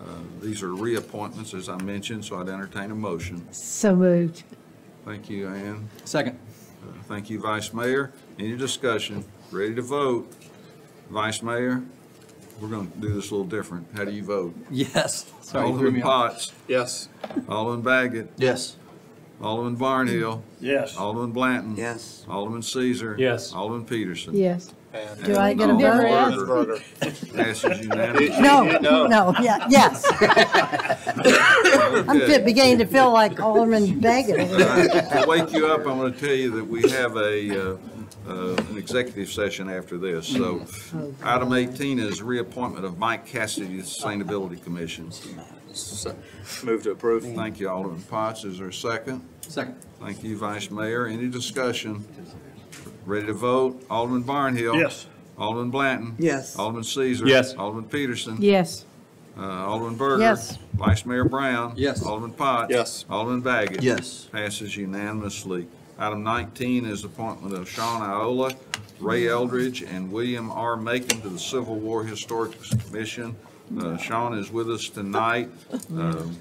Uh, These are reappointments, as I mentioned, so I'd entertain a motion. So moved. Thank you, Ann. Second. Uh, Thank you, Vice Mayor. Any discussion? Ready to vote? Vice Mayor, we're going to do this a little different. How do you vote? Yes. Sorry, you threw Alderman me off. Potts? Yes. Alderman Baggett? Yes. Alderman Barnhill? Yes. Alderman Blanton? Yes. Alderman Caesar? Yes. Alderman Petersen? Yes. Do I get a Alderman vote? Burger? Passes (laughs) unanimously. No, no, yeah, yes. (laughs) I'm Okay. fit- beginning to feel like Alderman Baggett. over. To wake you up, I'm going to tell you that we have a, uh, uh, an executive session after this. So item 18 is reappointment of Mike Cassidy to the Sustainability Commission. Move to approve. Thank you, Alderman Potts. Is there a second? Second. Thank you, Vice Mayor. Any discussion? Ready to vote? Alderman Barnhill? Yes. Alderman Blanton? Yes. Alderman Caesar? Yes. Alderman Petersen? Yes. Uh, Alderman Burger? Yes. Vice Mayor Brown? Yes. Alderman Potts? Yes. Alderman Baggett? Yes. Passes unanimously. Item 19 is appointment of Sean Iola, Ray Eldridge, and William R. Macon to the Civil War Historic Commission. Uh, Sean is with us tonight, um,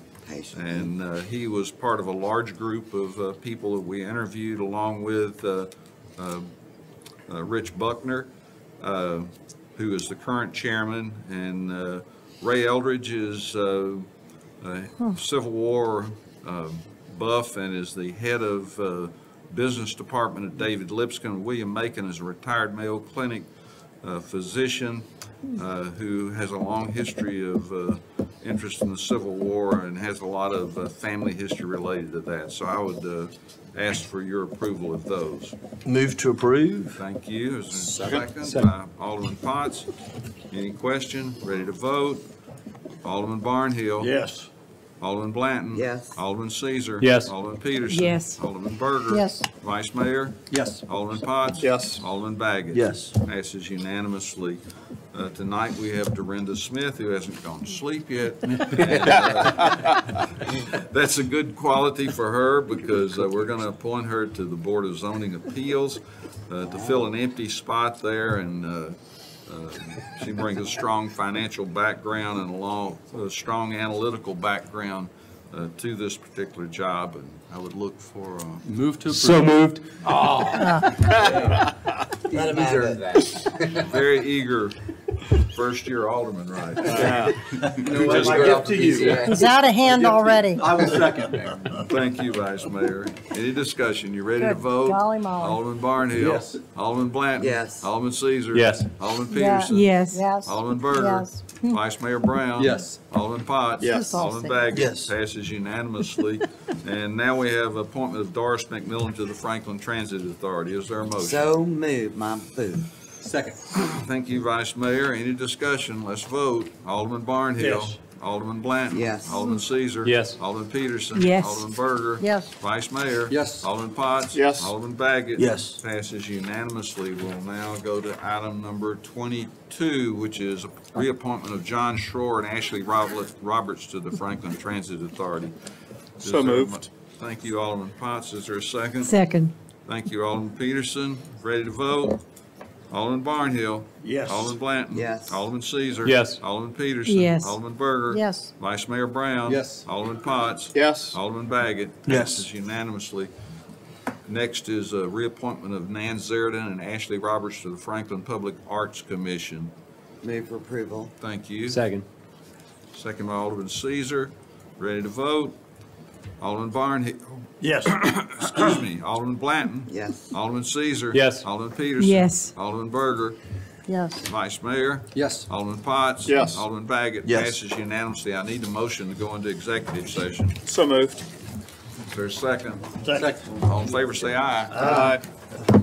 and uh, he was part of a large group of uh, people that we interviewed, along with Rich Buckner, uh, who is the current chairman, and uh, Ray Eldridge is uh, a Civil War uh, buff and is the head of uh, business department at David Lipscomb. William Macon is a retired Mayo Clinic uh, physician uh, who has a long history of uh, interest in the Civil War and has a lot of uh, family history related to that. So I would uh, ask for your approval of those. Move to approve? Thank you. Is there a second? By Alderman Potts. Any question? Ready to vote? Alderman Barnhill. Yes. Alderman Blanton. Yes. Alderman Caesar. Yes. Alderman Petersen. Yes. Alderman Burger. Yes. Vice Mayor. Yes. Alderman Potts. Yes. Alderman Baggett. Yes. Passes unanimously. Uh, Tonight, we have Dorinda Smith, who hasn't gone to sleep yet. (laughs) And, uh, That's a good quality for her, because uh, we're going to appoint her to the Board of Zoning Appeals uh, to fill an empty spot there, and uh, uh, she brings a strong financial background and a long, a strong analytical background uh, to this particular job, and I would look for, uh, Move to approve. So moved. (laughs) Let him have it. very eager first-year alderman right Yeah. Who just- My gift to you. He's out of hand already. I will second, Mayor. Thank you, Vice Mayor. Any discussion? You ready to Good vote? golly molly. Alderman Barnhill. Yes. Alderman Blanton. Yes. Alderman Caesar. Yes. Alderman Yeah. Petersen. Yes. Yes. Alderman Burger. Yes. Hmm. Vice Mayor Brown. Yes. Alderman Potts. Yes. Alderman Baggett. Yes. Passes unanimously. (laughs) And now we have appointment of Doris McMillan to the Franklin Transit Authority. Is there a motion? So move, my boo. Second. Thank you, Vice Mayor. Any discussion? Let's vote. Alderman Barnhill. Yes. Alderman Blanton. Yes. Alderman Caesar. Yes. Alderman Petersen. Yes. Alderman Burger. Yes. Vice Mayor. Yes. Alderman Potts. Yes. Alderman Baggett. Yes. Passes unanimously. We'll now go to item number 22, which is a reappointment of John Shore and Ashley Roberts to the Franklin Transit Authority. Is So there a moved. Thank you, Alderman Potts. Is there a second? Second. Thank you, Alderman Petersen. Ready to vote? Alderman Barnhill. Yes. Alderman Blanton. Yes. Alderman Caesar. Yes. Alderman Petersen. Yes. Alderman Burger. Yes. Vice Mayor Brown. Yes. Alderman Potts. Yes. Alderman Baggett. Yes. Passes unanimously. Next is a reappointment of Nan Zerdin and Ashley Roberts to the Franklin Public Arts Commission. Move for approval. Thank you. Second. Second by Alderman Caesar. Ready to vote? Alderman Barnhill. Yes. (coughs) Excuse me. Alderman Blanton. Yes. Alderman Caesar. Yes. Alderman Petersen. Yes. Alderman Burger. Yes. Vice Mayor. Yes. Alderman Potts. Yes. Alderman Baggett. Yes. Passes unanimously. I need a motion to go into executive session. So moved. Is there a second? Second. All in favor, say aye. Aye.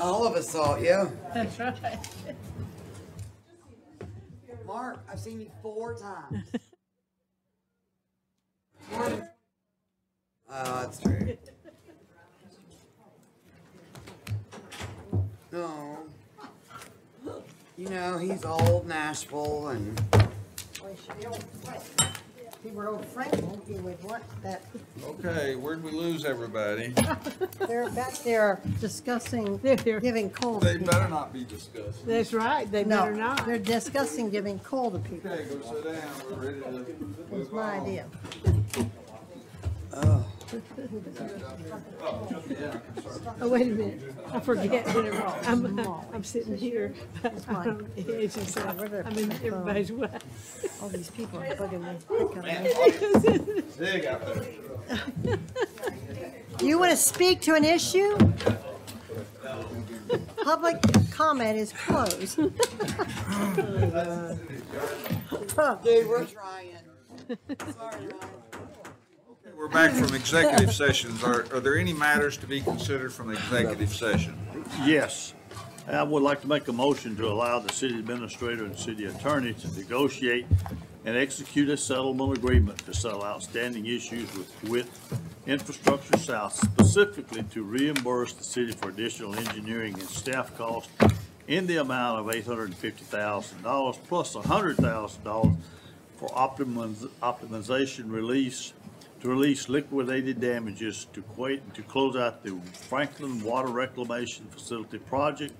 All of us saw it, yeah. That's right. Mark, I've seen you four times. Oh, (laughs) that's true. No. You know, he's old Nashville and If he were old Franklin, he would want that. Okay, where'd we lose everybody? (laughs) They're back there discussing giving coal to They people. better not be discussing. That's right, they No, better not. They're discussing giving coal to people. Okay, go sit down, we're ready to That's move my on. idea. Oh. Oh, wait a minute, I forget, I'm, I'm sitting here, I'm, as you said, I'm in everybody's way. All these people are bugging me. Dig out there. You want to speak to an issue? Public comment is closed. Dude, we're trying. Sorry, Ryan. We're back from executive sessions. Are, are there any matters to be considered from the executive session? Yes. I would like to make a motion to allow the city administrator and city attorney to negotiate and execute a settlement agreement to settle outstanding issues with WIT Infrastructure South, specifically to reimburse the city for additional engineering and staff costs in the amount of eight hundred and fifty thousand dollars plus plus hundred thousand dollars for optimiz- optimization release, to release liquidated damages to quate, to close out the Franklin Water Reclamation Facility project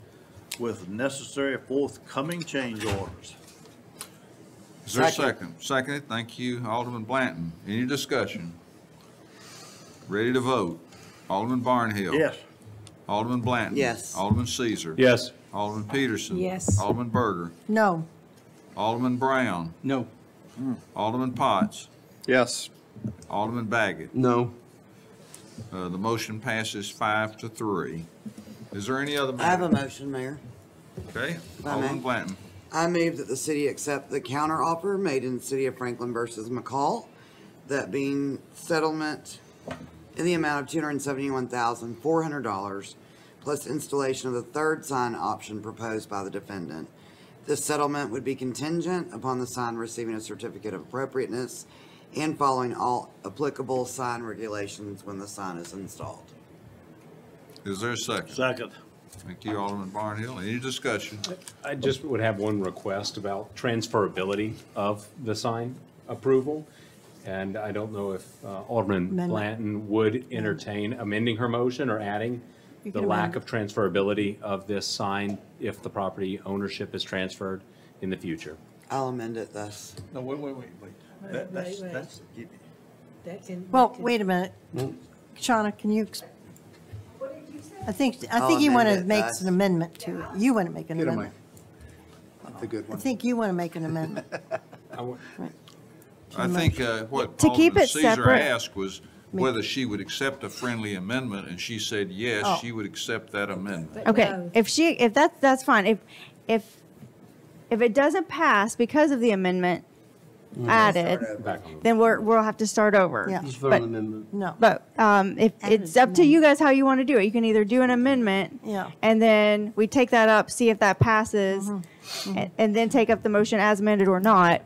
with necessary forthcoming change orders. Is there a Second. second? Seconded, thank you, Alderman Blanton. Any discussion? Ready to vote? Alderman Barnhill. Yes. Alderman Blanton. Yes. Alderman Caesar. Yes. Alderman Petersen. Yes. Alderman Burger. No. Alderman Brown. No. Hmm. Alderman Potts. Yes. Alderman Baggett. No. Uh, the motion passes five to three. Is there any other I have a matter? motion, Mayor. Okay, I may. Alderman Blanton. I move that the city accept the counter offer made in the city of Franklin versus McCall, that being settlement in the amount of two hundred and seventy-one thousand, four hundred dollars, plus installation of the third sign option proposed by the defendant. This settlement would be contingent upon the sign receiving a certificate of appropriateness and following all applicable sign regulations when the sign is installed. Is there a second? Second. Thank you, Alderman Barnhill. Any discussion? I just would have one request about transferability of the sign approval. And I don't know if uh, Alderman Amendment. Blanton would entertain amending her motion or adding You the can lack amend. of transferability of this sign if the property ownership is transferred in the future. I'll amend it thus. No, wait, wait, wait, wait. That, that's, Wait, wait. that's, That can- Well, wait a minute. Shauna, can you, ex- I think, I I'll think you want to it make thus. an amendment to it. You want to make an Get 'em, amendment. The good I one. think you want to make an amendment. (laughs) I think uh, what To keep Alderman it Caesar separate- asked was whether she would accept a friendly amendment, and she said yes, Oh. she would accept that amendment. Okay, No. if she, if that's, that's fine. If, if, if it doesn't pass because of the amendment added, Back on the- then we're, we'll have to start over. Yeah. Just vote But- on the amendment. No. But, um, if, it's up to you guys how you want to do it. You can either do an amendment. Yeah. And then we take that up, see if that passes, Mm-hmm. and, and then take up the motion as amended or not.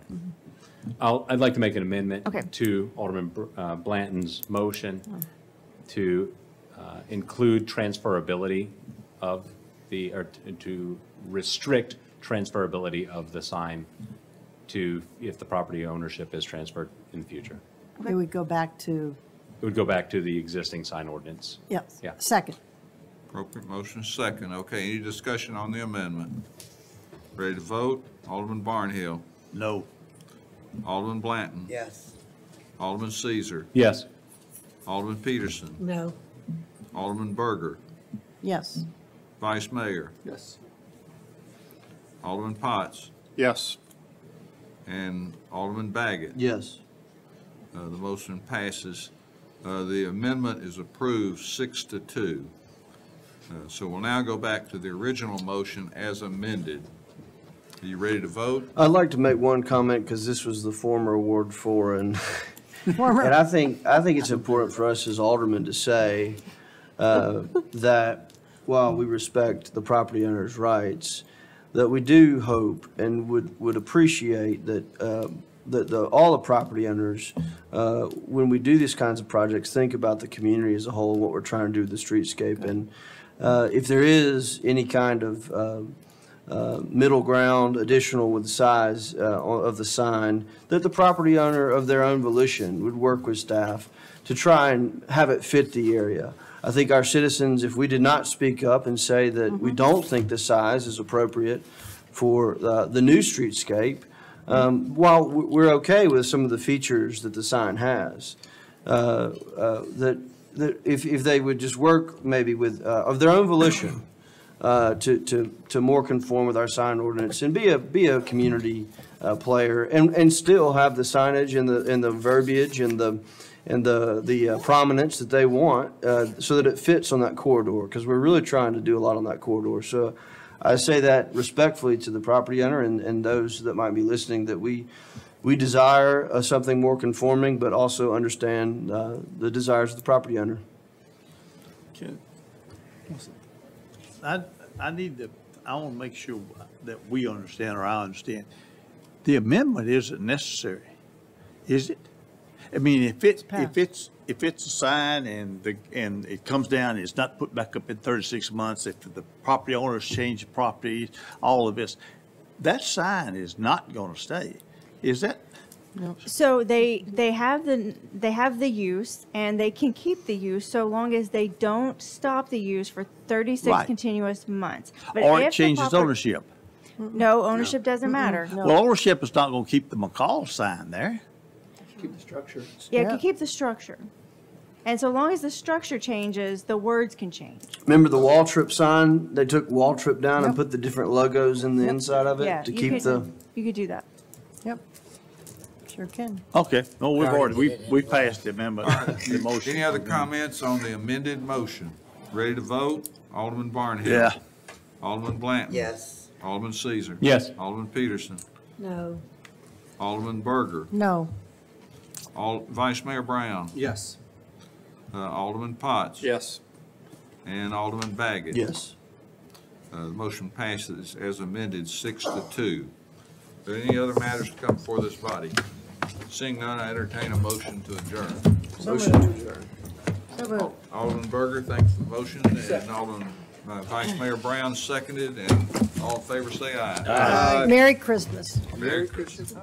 I'll, I'd like to make an amendment Okay. to Alderman Br- uh, Blanton's motion to uh, include transferability of the, or t- to restrict transferability of the sign to if the property ownership is transferred in the future. It would go back to, It would go back to the existing sign ordinance. yes, Yeah. second. Appropriate motion second. Okay, any discussion on the amendment? Ready to vote? Alderman Barnhill. no. Alderman Blanton. Yes. Alderman Caesar. Yes. Alderman Petersen. No. Alderman Burger. Yes. Vice Mayor. Yes. Alderman Potts. Yes. And Alderman Baggett. Yes. Uh, The motion passes. Uh, The amendment is approved six to two. Uh, So we'll now go back to the original motion as amended. Are you ready to vote? I'd like to make one comment because this was the former Ward for and, (laughs) and I think, I think it's important for us as aldermen to say uh, that while we respect the property owner's rights, that we do hope and would, would appreciate that, uh, that the, all the property owners, uh, when we do these kinds of projects, think about the community as a whole, what we're trying to do with the streetscape. And uh, if there is any kind of uh, uh, middle ground additional with the size uh, of the sign, that the property owner of their own volition would work with staff to try and have it fit the area. I think our citizens, if we did not speak up and say that we don't think the size is appropriate for uh, the new streetscape, um, while we- we're okay with some of the features that the sign has, uh, uh, that, that if, if they would just work maybe with, uh, of their own volition, uh, to, to, to more conform with our sign ordinance and be a, be a community uh, player and, and still have the signage and the, and the verbiage and the, and the, the uh, prominence that they want uh, so that it fits on that corridor, because we're really trying to do a lot on that corridor. So I say that respectfully to the property owner and, and those that might be listening, that we, we desire uh, something more conforming, but also understand uh, the desires of the property owner. Can- I, I need to, I want to make sure that we understand or I understand. The amendment isn't necessary, is it? I mean, if it, if it's, if it's a sign and the, and it comes down, and it's not put back up in thirty-six months, if the property owners change the property, all of this, that sign is not going to stay. Is that, So they, they have the, they have the use and they can keep the use so long as they don't stop the use for thirty-six Right. continuous months. But or it the changes proper- ownership? No, ownership doesn't matter. Well, ownership is not going to keep the McCall sign there. Keep the structure. Yeah, it can keep the structure. And so long as the structure changes, the words can change. Remember the wall trip sign? They took wall trip down and put the different logos in the inside of Yeah, it to keep could- the. You could do that. Yep. Sure can. Okay, no, we've Alright. already, we, we passed the amendment, the motion. Any other comments on the amended motion? Ready to vote? Alderman Barnhill. Yeah. Alderman Blanton. Yes. Alderman Caesar. Yes. Alderman Petersen. No. Alderman Burger. No. Al, Vice Mayor Brown. Yes. Uh, Alderman Potts. Yes. And Alderman Baggett. Yes. Uh, the motion passes as amended, six to two. Are there any other matters to come before this body? Seeing none, I entertain a motion to adjourn. Motion to adjourn. So moved. Alderman Burger, thanks for the motion, and Alderman, uh, Vice Mayor Brown seconded, and all in favor say aye. Merry Christmas. Merry Christmas.